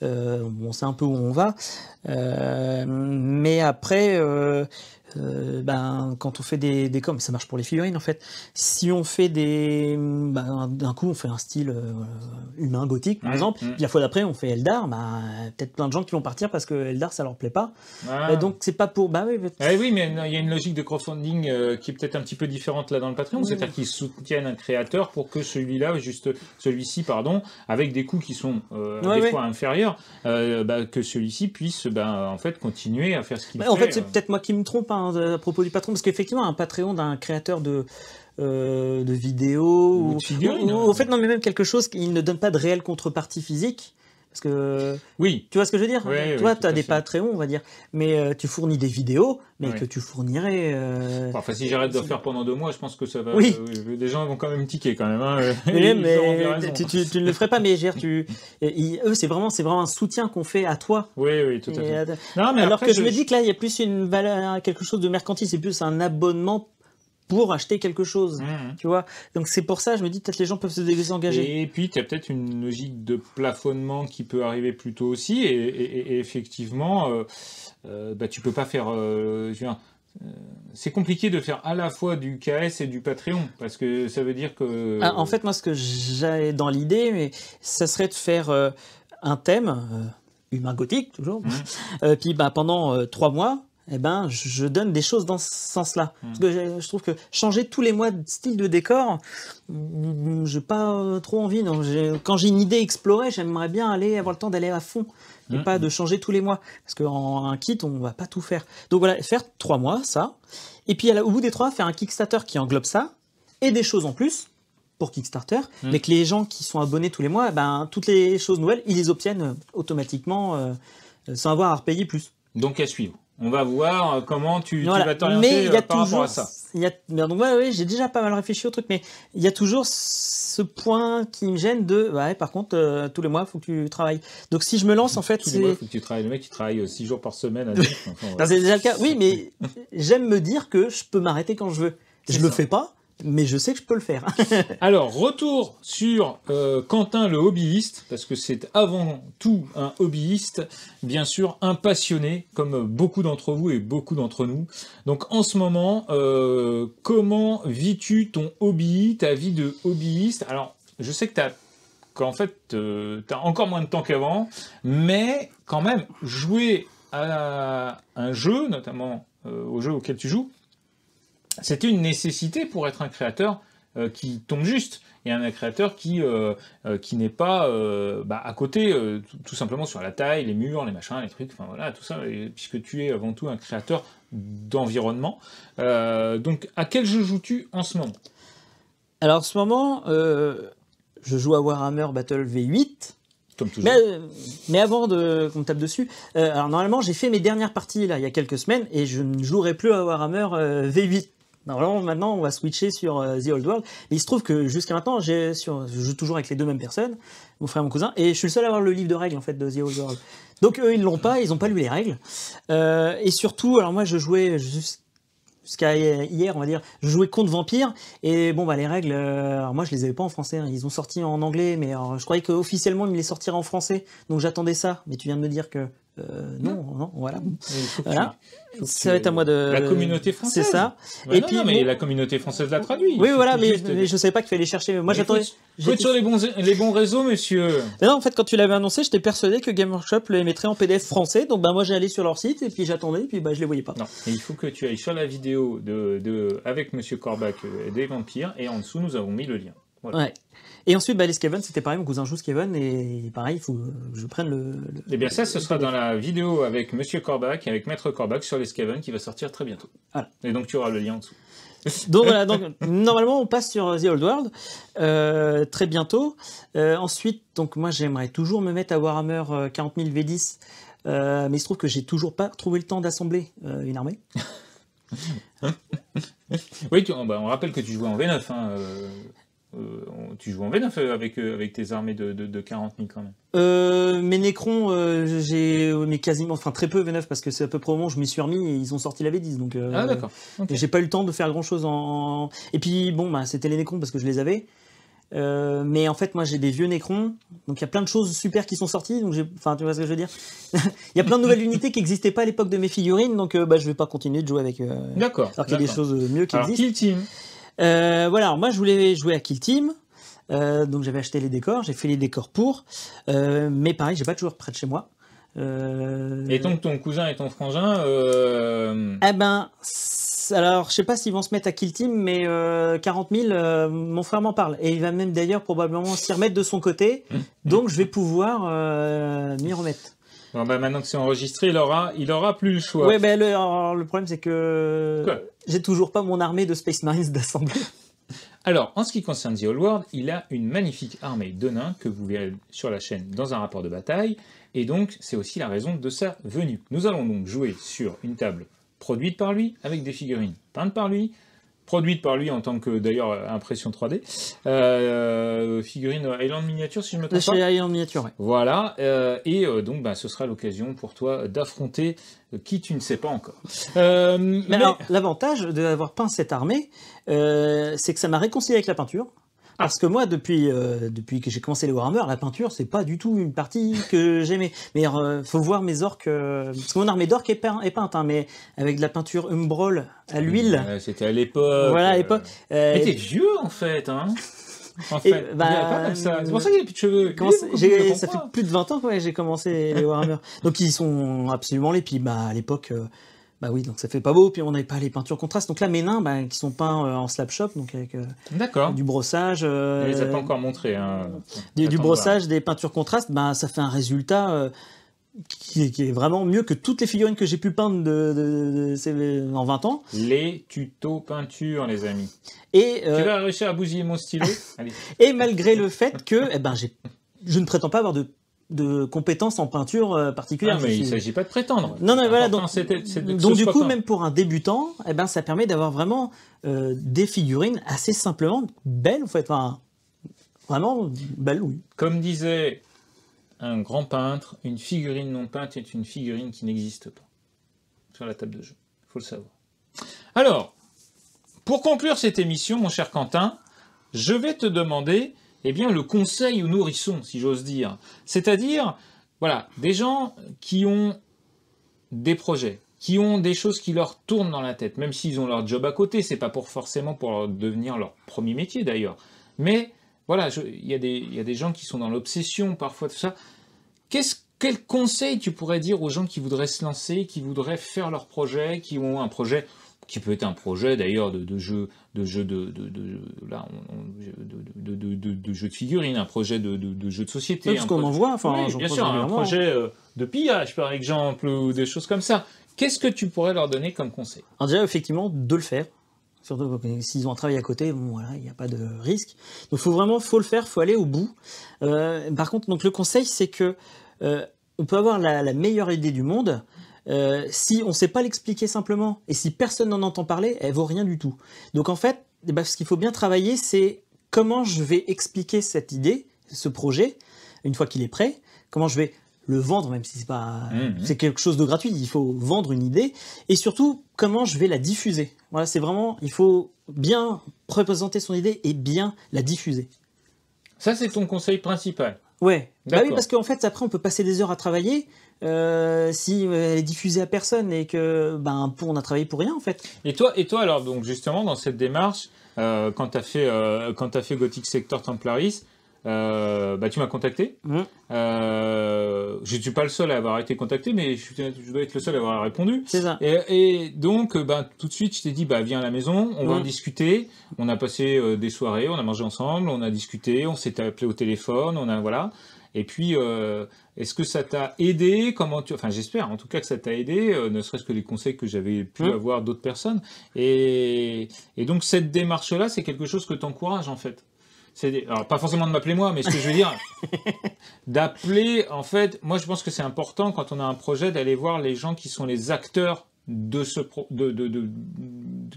euh, on sait un peu où on va. Euh, mais après, euh, ben, quand on fait des, des coms, ça marche pour les figurines en fait. Si on fait des. Ben, D'un coup, on fait un style euh, humain gothique par exemple, puis la fois d'après, on fait Eldar, ben, peut-être plein de gens qui vont partir parce que Eldar ça leur plaît pas. Ah. Donc c'est pas pour. Bah oui, mais- oui, mais il y a une logique de crowdfunding euh, qui est peut-être un petit peu différente là dans le Patreon, c'est-à-dire qu'ils soutiennent un créateur pour que celui-là, juste celui-ci, pardon, avec des coûts qui sont Ouais, des ouais. fois inférieurs, bah, que celui-ci puisse, ben, en fait, continuer à faire ce qu'il fait. en fait, c'est peut-être moi qui me trompe hein, de- à propos du patron, parce qu'effectivement, un Patreon d'un créateur de, euh, de vidéos, Ou de figurines, ou- hein. ou- en fait, non, mais même quelque chose qui ne donne pas de réelle contrepartie physique. Parce que Oui, tu vois ce que je veux dire? Tu oui, tu as des fait. Patreons, on va dire, mais euh, tu fournis des vidéos, mais que tu fournirais. euh, Enfin, si j'arrête de le faire pendant deux mois, je pense que ça va. Oui. euh, les gens vont quand même tiquer quand même. Hein, Mais, tu, tu- tu ne le ferais pas, mais je veux dire, tu, et- eux, c'est vraiment, c'est vraiment un soutien qu'on fait à toi. Oui, oui, tout à fait. euh, Non, mais Alors après, que je, me dis que là, il y a plus une valeur, quelque chose de mercantile, c'est plus un abonnement pour acheter quelque chose. Mhm. Tu vois Donc c'est pour ça, je me dis peut-être les gens peuvent se désengager. Et puis, tu as peut-être une logique de plafonnement qui peut arriver plus tôt aussi. Et, et- et effectivement, euh, euh, bah, tu peux pas faire. euh, euh, c'est compliqué de faire à la fois du KS et du Patreon. Parce que ça veut dire que. Ah, en fait, moi, ce que j'ai dans l'idée, mais ça serait de faire euh, un thème, humain gothique toujours. Euh, puis bah, pendant trois mois, eh ben, je donne des choses dans ce sens-là. Mhm. Parce que je, je trouve que changer tous les mois de style de décor, j'ai pas euh, trop envie. J'ai- Quand j'ai une idée explorée, j'aimerais bien aller avoir le temps d'aller à fond. Et Mhm. pas de changer tous les mois. Parce qu'en un kit, on va pas tout faire. Donc voilà, faire trois mois, ça. Et puis au bout des trois, faire un Kickstarter qui englobe ça. Et des choses en plus pour Kickstarter. Mhm. Mais que les gens qui sont abonnés tous les mois, ben, toutes les choses nouvelles, ils les obtiennent euh, automatiquement euh, sans avoir à repayer plus. Donc, à suivre. On va voir euh, comment tu, tu Voilà. vas t'orienter Mais il y a euh, par rapport toujours, à ça. il y a, donc ouais, ouais, j'ai déjà pas mal réfléchi au truc, mais il y a toujours ce point qui me gêne de, ouais, par contre, euh, tous les mois, il faut que tu travailles. Donc si je me lance, en fait, Tous les mois, faut que tu travailles. Le mec, il travaille 6 jours par semaine. Enfin, voilà. c'est déjà le cas. Oui, mais j'aime me dire que je peux m'arrêter quand je veux. Je C'est le ça. fais pas, mais je sais que je peux le faire. Alors, retour sur euh, Quentin le hobbyiste, parce que c'est avant tout un hobbyiste, bien sûr un passionné, comme beaucoup d'entre vous et beaucoup d'entre nous. Donc en ce moment, euh, comment vis-tu ton hobby, ta vie de hobbyiste? Alors, je sais que qu'en fait, as encore moins de temps qu'avant, mais quand même, jouer à un jeu, notamment euh, au jeu auquel tu joues, c'était une nécessité pour être un créateur euh, qui tombe juste et un créateur qui, euh, euh, qui n'est pas euh, bah, à côté, tout, simplement sur la taille, les murs, les machins, les trucs, enfin voilà, tout ça, et- puisque tu es avant tout un créateur d'environnement. Donc, à quel jeu joues-tu en ce moment? Alors en ce moment, je joue à Warhammer Battle V8. Comme toujours. Mais, mais avant de qu'on me tape dessus, alors normalement j'ai fait mes dernières parties là il y a quelques semaines et je ne jouerai plus à Warhammer euh, V8 Normalement, maintenant, on va switcher sur euh, The Old World. Il se trouve que jusqu'à maintenant, je joue toujours avec les deux mêmes personnes, mon frère et mon cousin, et je suis le seul à avoir le livre de règles en fait de The Old World. Donc eux, ils l'ont pas, ils ont pas lu les règles. Euh, et surtout, alors moi, je jouais jusqu'à hier, on va dire, je jouais contre Vampire, et bon, bah les règles, euh, alors moi, je les avais pas en français, hein. ils ont sorti en anglais, mais alors, je croyais qu'officiellement, ils me les sortiraient en français, donc j'attendais ça. Mais tu viens de me dire que euh, non, non, voilà. voilà. Ça va être à moi de. La communauté française. C'est ça. et puis, mais la communauté française l'a traduit. Oui, voilà, mais, mais, je savais pas qu'il fallait chercher. Moi, j'attendais. Faut être sur les bons, les bons réseaux, monsieur. Mais non, en fait, quand tu l'avais annoncé, j'étais persuadé que Game Workshop le mettrait en PDF français. Donc, bah, moi, j'ai allé sur leur site et puis j'attendais, et puis bah, je les voyais pas. Non, il faut que tu ailles sur la vidéo de, de avec Monsieur Corbac euh, des vampires et en dessous, nous avons mis le lien. Ouais. Et ensuite, bah, les Skaven, c'était pareil, mon cousin joue Skaven, et pareil, il faut que je prenne le. eh bien, ça, ce sera dans la vidéo avec Monsieur Corbac, avec Maître Corbac sur les Skaven qui va sortir très bientôt. Voilà. Et donc, tu auras le lien en dessous. donc voilà, donc normalement on passe sur The Old World euh, très bientôt. Euh, ensuite, donc moi j'aimerais toujours me mettre à Warhammer 40 000 V10, mais il se trouve que j'ai toujours pas trouvé le temps d'assembler euh, une armée. oui, tu, bah, on rappelle que tu jouais en V9. Hein, euh, tu joues en V9 euh, avec, euh, avec tes armées de, de, 40 000 quand même euh, Mes Necrons, j'ai mais quasiment, enfin très peu V9 parce que c'est à peu près au moment où je m'y suis remis et ils ont sorti la V10. Donc, ah d'accord. J'ai pas eu le temps de faire grand chose en. Et puis bon, bah, c'était les Necrons parce que je les avais. mais en fait, moi j'ai des vieux Necrons, donc il y a plein de choses super qui sont sorties. Donc enfin, tu vois ce que je veux dire? Il y a plein de nouvelles unités qui n'existaient pas à l'époque de mes figurines, donc bah, je vais pas continuer de jouer avec. D'accord. Alors qu'il y a des choses mieux qui alors, existent. Team. Euh, voilà, moi je voulais jouer à Kill Team. Euh, donc j'avais acheté les décors, j'ai fait les décors pour, euh, mais pareil, j'ai pas toujours près de chez moi. Et donc ton cousin et ton frangin Eh ben, alors je sais pas s'ils vont se mettre à Kill Team, mais 40 000, mon frère m'en parle. Et il va même d'ailleurs probablement s'y remettre de son côté, mmh. donc je vais pouvoir m'y remettre. Bon, bah maintenant que c'est enregistré, il aura, il aura plus le choix. Oui, ben le, le problème c'est que j'ai toujours pas mon armée de Space Marines d'assemblée. Alors, en ce qui concerne The Old World, il a une magnifique armée de nains que vous verrez sur la chaîne dans un rapport de bataille, et donc c'est aussi la raison de sa venue. Nous allons donc jouer sur une table produite par lui, avec des figurines peintes par lui, produite par lui en tant que d'ailleurs impression 3D. Euh, figurine Island Miniature, si je me trompe pas. Chez Island Miniature, oui. Voilà, euh, et euh, donc bah, ce sera l'occasion pour toi d'affronter qui tu ne sais pas encore. mais, l'avantage d'avoir peint cette armée, c'est que ça m'a réconcilié avec la peinture. Parce que moi, depuis, euh, depuis que j'ai commencé les Warhammer, la peinture, c'est pas du tout une partie que j'aimais. Mais il euh, faut voir mes orques. Euh, parce que mon armée d'orques est, peinte, hein, mais avec de la peinture Umbrol à l'huile. C'était à l'époque. Voilà, à l'époque. mais t'es vieux, en fait, hein en fait, bah, c'est pour ça qu'il a plus de cheveux. ça fait plus de 20 ans que j'ai commencé les Warhammer. Donc ils sont absolument les. Puis bah, à l'époque, bah oui, donc ça fait pas beau, puis on n'avait pas les peintures contrastes. Donc là, mes nains, bah, qui sont peints euh, en slab shop, donc avec euh, du brossage. Euh, les a pas encore montré. Hein. Du, brossage, des peintures contrastes, bah, ça fait un résultat euh, qui, est vraiment mieux que toutes les figurines que j'ai pu peindre de, en 20 ans. Les tutos peinture, les amis. Et, tu vas réussir à bousiller mon stylo? Et malgré le fait que eh ben, je ne prétends pas avoir de de compétences en peinture euh, particulière. Ah, mais il ne s'agit pas de prétendre. Non, non, voilà. Donc, donc du coup, même pour un débutant, eh ben, ça permet d'avoir vraiment euh, des figurines assez simplement belles, en fait. Enfin, vraiment belles, oui. Comme disait un grand peintre, une figurine non peinte est une figurine qui n'existe pas sur la table de jeu. Il faut le savoir. Alors, pour conclure cette émission, mon cher Quentin, je vais te demander eh bien, le conseil aux nourrissons, si j'ose dire. C'est-à-dire, voilà, des gens qui ont des projets, qui ont des choses qui leur tournent dans la tête, même s'ils ont leur job à côté, c'est pas pour forcément pour devenir leur premier métier d'ailleurs. Mais voilà, il y, y, a des gens qui sont dans l'obsession parfois, tout ça. Quel conseil tu pourrais dire aux gens qui voudraient se lancer, qui voudraient faire leur projet, qui ont un projet qui peut être un projet d'ailleurs de, de, jeu de jeu de, de, de là de, de, de, jeu de figurines, un projet de, de, jeu de société. Parce qu'on en voit, enfin, bien sûr, un projet euh, de pillage par exemple ou des choses comme ça. Qu'est-ce que tu pourrais leur donner comme conseil? Alors déjà effectivement de le faire. Surtout s'ils ont un travail à côté, bon voilà, il n'y a pas de risque. Donc faut vraiment, faut le faire, faut aller au bout. Euh, par contre, donc le conseil c'est que euh, on peut avoir la, la, meilleure idée du monde, si on ne sait pas l'expliquer simplement et si personne n'en entend parler, elle vaut rien du tout. Donc en fait, eh ben, ce qu'il faut bien travailler, c'est comment je vais expliquer cette idée, ce projet, une fois qu'il est prêt, comment je vais le vendre, même si c'est pas mmh. c'est quelque chose de gratuit, il faut vendre une idée, et surtout comment je vais la diffuser. Voilà, c'est vraiment, il faut bien représenter son idée et bien la diffuser. Ça, c'est ton conseil principal. Ouais. Bah oui, parce qu'en fait, après, on peut passer des heures à travailler. Euh, si elle est diffusée à personne et que ben on a travaillé pour rien en fait. Et toi, et toi alors donc justement dans cette démarche, euh, quand tu as fait euh, quand as fait Gothic Sector Templaris, euh, bah, tu m'as contacté. Mmh. Euh, je ne suis pas le seul à avoir été contacté, mais je, dois être le seul à avoir répondu. C'est ça. Et, donc, bah, tout de suite, je t'ai dit, bah, viens à la maison, on va en discuter. On a passé euh, des soirées, on a mangé ensemble, on a discuté, on s'est appelé au téléphone, on a voilà. Et puis, est-ce que ça t'a aidé? Comment tu, enfin, j'espère en tout cas que ça t'a aidé, ne serait-ce que les conseils que j'avais pu mmh. avoir d'autres personnes. Et, et donc, cette démarche-là, c'est quelque chose que tu encourages en fait alors pas forcément de m'appeler moi, mais ce que je veux dire, d'appeler, en fait, moi je pense que c'est important quand on a un projet d'aller voir les gens qui sont les acteurs de ce de, de, de,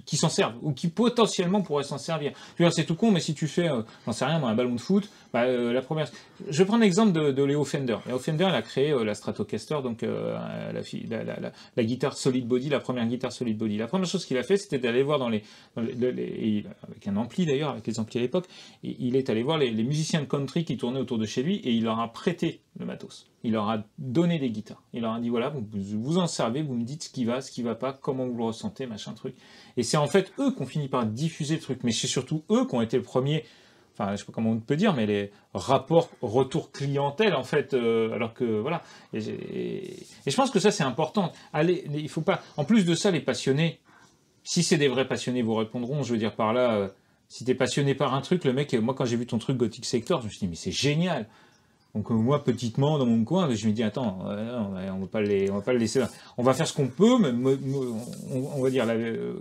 qui s'en servent ou qui potentiellement pourraient s'en servir. C'est tout con, mais si tu fais, euh, j'en sais rien, dans un ballon de foot, bah, euh, la première. Je prendre l'exemple de, Léo Fender. Léo Fender, a créé euh, la Stratocaster, donc la, la, la, guitare Solid Body, la première guitare Solid Body. La première chose qu'il a fait, c'était d'aller voir dans les, avec un ampli d'ailleurs, avec les amplis à l'époque, il est allé voir les, musiciens de country qui tournaient autour de chez lui et il leur a prêté le matos. Il leur a donné des guitares. Il leur a dit voilà, vous vous en servez, vous me dites ce qui va, ce qui va pas, comment vous le ressentez, machin truc. C'est en fait eux qui ont fini par diffuser le truc, mais c'est surtout eux qui ont été le premier. Enfin, je sais pas comment on peut dire, mais les rapports retour clientèle en fait, euh, alors que voilà. Et, je pense que ça c'est important. Allez, il faut pas. En plus de ça, les passionnés, si c'est des vrais passionnés, vous répondront. Je veux dire par là, euh, si tu es passionné par un truc, le mec, moi quand j'ai vu ton truc Gothic Sector, je me suis dit mais c'est génial. Donc euh, moi, petitement, dans mon coin, je me dis, attends, on va pas les, on va pas le laisser. On va faire ce qu'on peut, mais on, va dire,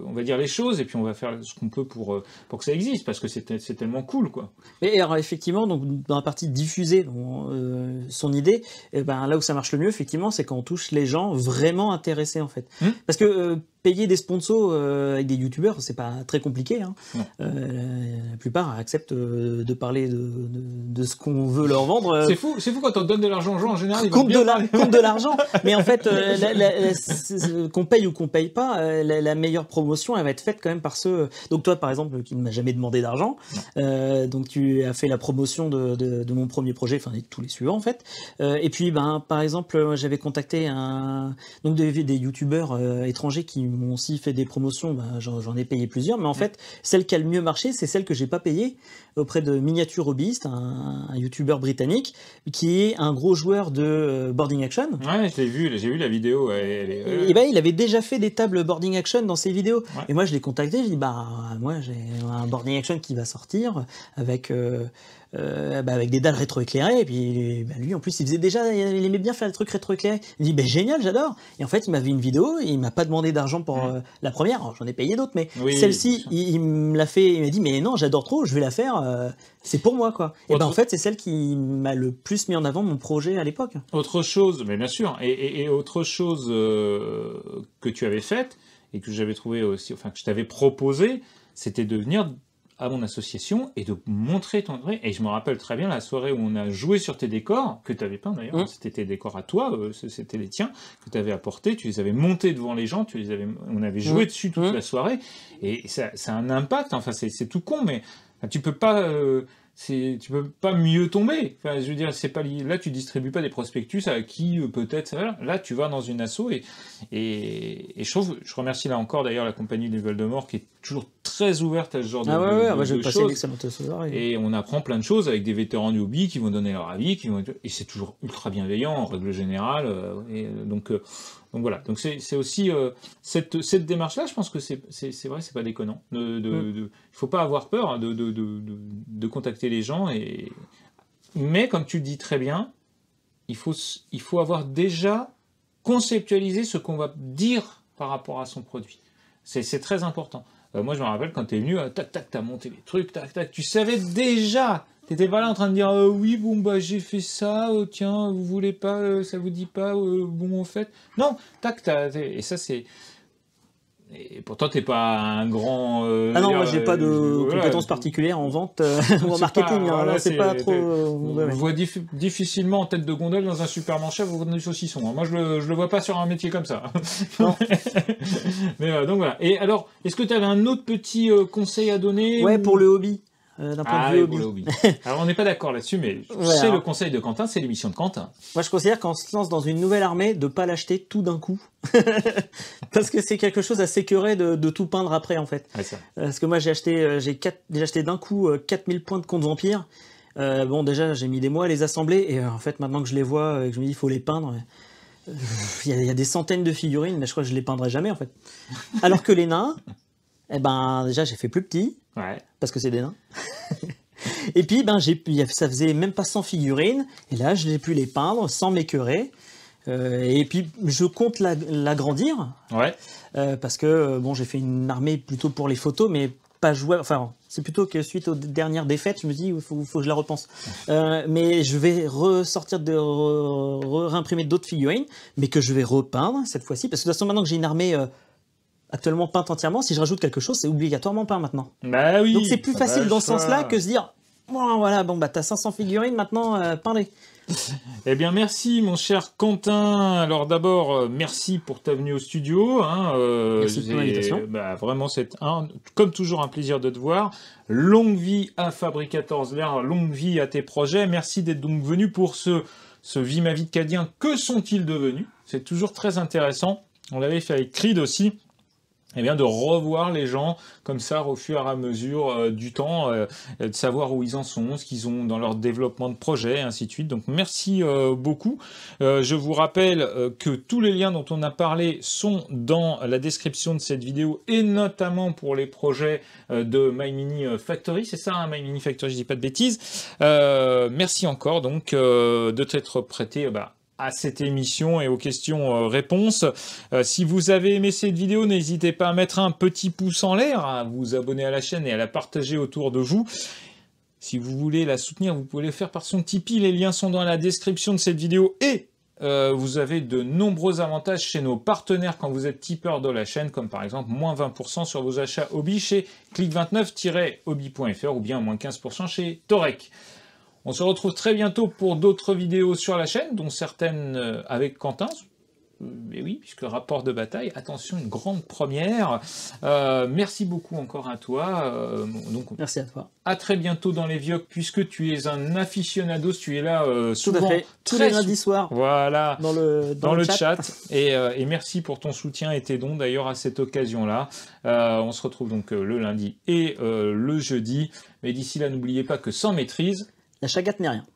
on va dire les choses, et puis on va faire ce qu'on peut pour, euh, pour que ça existe, parce que c'est tellement cool, quoi. Et alors effectivement, donc dans la partie diffuser euh, son idée, eh ben là où ça marche le mieux, effectivement, c'est quand on touche les gens vraiment intéressés, en fait. Hum parce que payer des sponsors euh, avec des youtubeurs, c'est pas très compliqué. Hein. Euh, la plupart acceptent euh, de parler de, de, ce qu'on veut leur vendre. C'est fou, c'est fou quand on donne de l'argent aux gens en général. Ils compte, de de l'argent, mais en fait, qu'on paye ou qu'on paye pas, la, meilleure promotion, elle va être faite quand même par ceux. Donc toi, par exemple, qui ne m'a jamais demandé d'argent, donc tu as fait la promotion de, de, mon premier projet, enfin de tous les suivants en fait. et puis, ben, par exemple, j'avais contacté un donc des, des youtubeurs étrangers qui m'ont aussi fait des promotions, bah, j'en ai payé plusieurs, mais en mm. fait, celle qui a le mieux marché, c'est celle que j'ai pas payée auprès de Miniature Hobbyist, un, un youtubeur britannique, qui est un gros joueur de euh, boarding action. Ouais, j'ai vu, j'ai vu la vidéo. et, ben, il avait déjà fait des tables boarding action dans ses vidéos. Et moi, je l'ai contacté, je dit, bah, moi, j'ai un boarding action qui va sortir avec. Euh, euh, bah, avec des dalles rétroéclairées. Et puis bah, lui, en plus, il faisait déjà, il aimait bien faire le truc rétroéclairé. Il dit, bah, génial, j'adore. Et en fait, il m'a vu une vidéo, il m'a pas demandé d'argent pour euh, la première. J'en ai payé d'autres, mais celle-ci, il, me l'a fait. Il m'a dit, mais non, j'adore trop, je vais la faire. Euh, c'est pour moi, quoi. Et ben en fait, c'est celle qui m'a le plus mis en avant mon projet à l'époque. Autre chose, mais bien sûr, et, et autre chose que tu avais faite et que j'avais trouvé aussi, enfin que je t'avais proposé, c'était de venir à mon association et de montrer ton vrai. Et je me rappelle très bien la soirée où on a joué sur tes décors, que tu avais peint d'ailleurs, mmh. c'était tes décors à toi, euh, c'était les tiens, que tu avais apportés, tu les avais montés devant les gens, tu les avais, on avait joué mmh. dessus toute mmh. la soirée, et ça, ça, a un impact, enfin c'est tout con, mais tu peux pas... Euh, tu peux pas mieux tomber. Enfin, je veux dire, c'est pas là tu distribues pas des prospectus à qui euh, peut-être Là, tu vas dans une asso et, et, je trouve, je remercie là encore d'ailleurs la compagnie des Mort qui est toujours très ouverte à ce genre ah de, ouais, ouais, de, de choses. Et on apprend plein de choses avec des vétérans du hobby qui vont donner leur avis, qui vont et c'est toujours ultra bienveillant en règle générale. Euh, et euh, donc donc voilà, donc c'est aussi euh, cette, cette démarche-là, je pense que c'est vrai, c'est pas déconnant. Il ne mm. faut pas avoir peur hein, de, de, de, contacter les gens. Et... Mais comme tu le dis très bien, il faut, il faut avoir déjà conceptualisé ce qu'on va dire par rapport à son produit. C'est très important. Euh, moi, je me rappelle quand tu es venu, euh, tac, tac, tu as monté les trucs, tac, tac, tu savais déjà T'étais pas là en train de dire oui bon bah j'ai fait ça tiens vous voulez pas ça vous dit pas bon en fait. Non tac et ça c'est et pourtant, tu n'es pas un grand. Euh, ah non, moi, j'ai pas de compétences particulières en vente euh, ou en marketing. Hein, c'est pas trop. On voit difficilement en tête de gondole dans un supermarché vous vendez du saucisson. Hein. Moi, je le, je le vois pas sur un métier comme ça. Mais euh, donc voilà. Et alors, est-ce que tu avais un autre petit conseil à donner Ouais, pour le hobby. Euh, d'un point de ah hobby. Alors on n'est pas d'accord là-dessus, mais c'est le conseil de Quentin, c'est l'émission de Quentin. Moi je considère qu'on se lance dans une nouvelle armée, de pas l'acheter tout d'un coup. Parce que c'est quelque chose à sécurer de, de, tout peindre après en fait. Parce que moi j'ai acheté, euh, j'ai acheté d'un coup 4000 euh, points de compte vampire. bon déjà j'ai mis des mois à les assembler et en fait maintenant que je les vois et que je me dis il faut les peindre, il y, a, des centaines de figurines, mais je crois que je les peindrai jamais en fait. Alors que les nains, eh ben déjà j'ai fait plus petit, parce que c'est des nains. et puis ben j'ai ça faisait même pas 100 figurines, et là je l'ai pu les peindre sans m'écœurer. Euh, et puis je compte l'agrandir, ouais. Euh, parce que euh, bon j'ai fait une armée plutôt pour les photos, mais pas jouable. Enfin, c'est plutôt que suite aux dernières défaites, je me dis, il faut, que je la repense. mais je vais ressortir de réimprimer d'autres figurines, mais que je vais repeindre cette fois-ci, parce que de toute façon, maintenant que j'ai une armée actuellement peinte entièrement, si je rajoute quelque chose, c'est obligatoirement peint maintenant. Bah oui. Donc c'est plus facile dans ce sens-là que se dire, bon, voilà, bon bah t'as 500 figurines maintenant, euh, peins-les. Eh bien, merci, mon cher Quentin. Alors, d'abord, euh, merci pour ta venue au studio. Hein, euh, merci pour l'invitation. Bah, vraiment, c'est un, comme toujours un plaisir de te voir. Longue vie à Fabricators l'air, longue vie à tes projets. Merci d'être donc venu pour ce, ce Vie ma vie de Cadien. Que sont-ils devenus? C'est toujours très intéressant. On l'avait fait avec Creed aussi eh bien, de revoir les gens comme ça au fur et à mesure euh, du temps, euh, de savoir où ils en sont, ce qu'ils ont dans leur développement de projet, et ainsi de suite. Donc merci euh, beaucoup. je vous rappelle que tous les liens dont on a parlé sont dans la description de cette vidéo et notamment pour les projets de My Mini Factory. C'est ça, hein, My Mini Factory, je dis pas de bêtises. merci encore donc de t'être prêté bah, à cette émission et aux questions-réponses. Euh, euh, si vous avez aimé cette vidéo, n'hésitez pas à mettre un petit pouce en l'air, à vous abonner à la chaîne et à la partager autour de vous. Si vous voulez la soutenir, vous pouvez le faire par son Tipeee. Les liens sont dans la description de cette vidéo et euh, vous avez de nombreux avantages chez nos partenaires quand vous êtes tipeur de la chaîne, comme par exemple moins 20% sur vos achats hobby chez click29-hobby.fr ou bien moins 15% chez Torek. On se retrouve très bientôt pour d'autres vidéos sur la chaîne, dont certaines euh, avec Quentin. Mais oui, puisque rapport de bataille, attention, une grande première. Euh, merci beaucoup encore à toi. Euh, donc, merci à toi. À très bientôt dans les Vioques, puisque tu es un aficionados, tu es là souvent. Tout à fait, tous les lundis soirs. Voilà, dans le, dans, le, chat. Et, et, merci pour ton soutien et tes dons d'ailleurs à cette occasion-là. on se retrouve donc le lundi et le jeudi. Mais d'ici là, n'oubliez pas que sans maîtrise, la chagate n'est rien.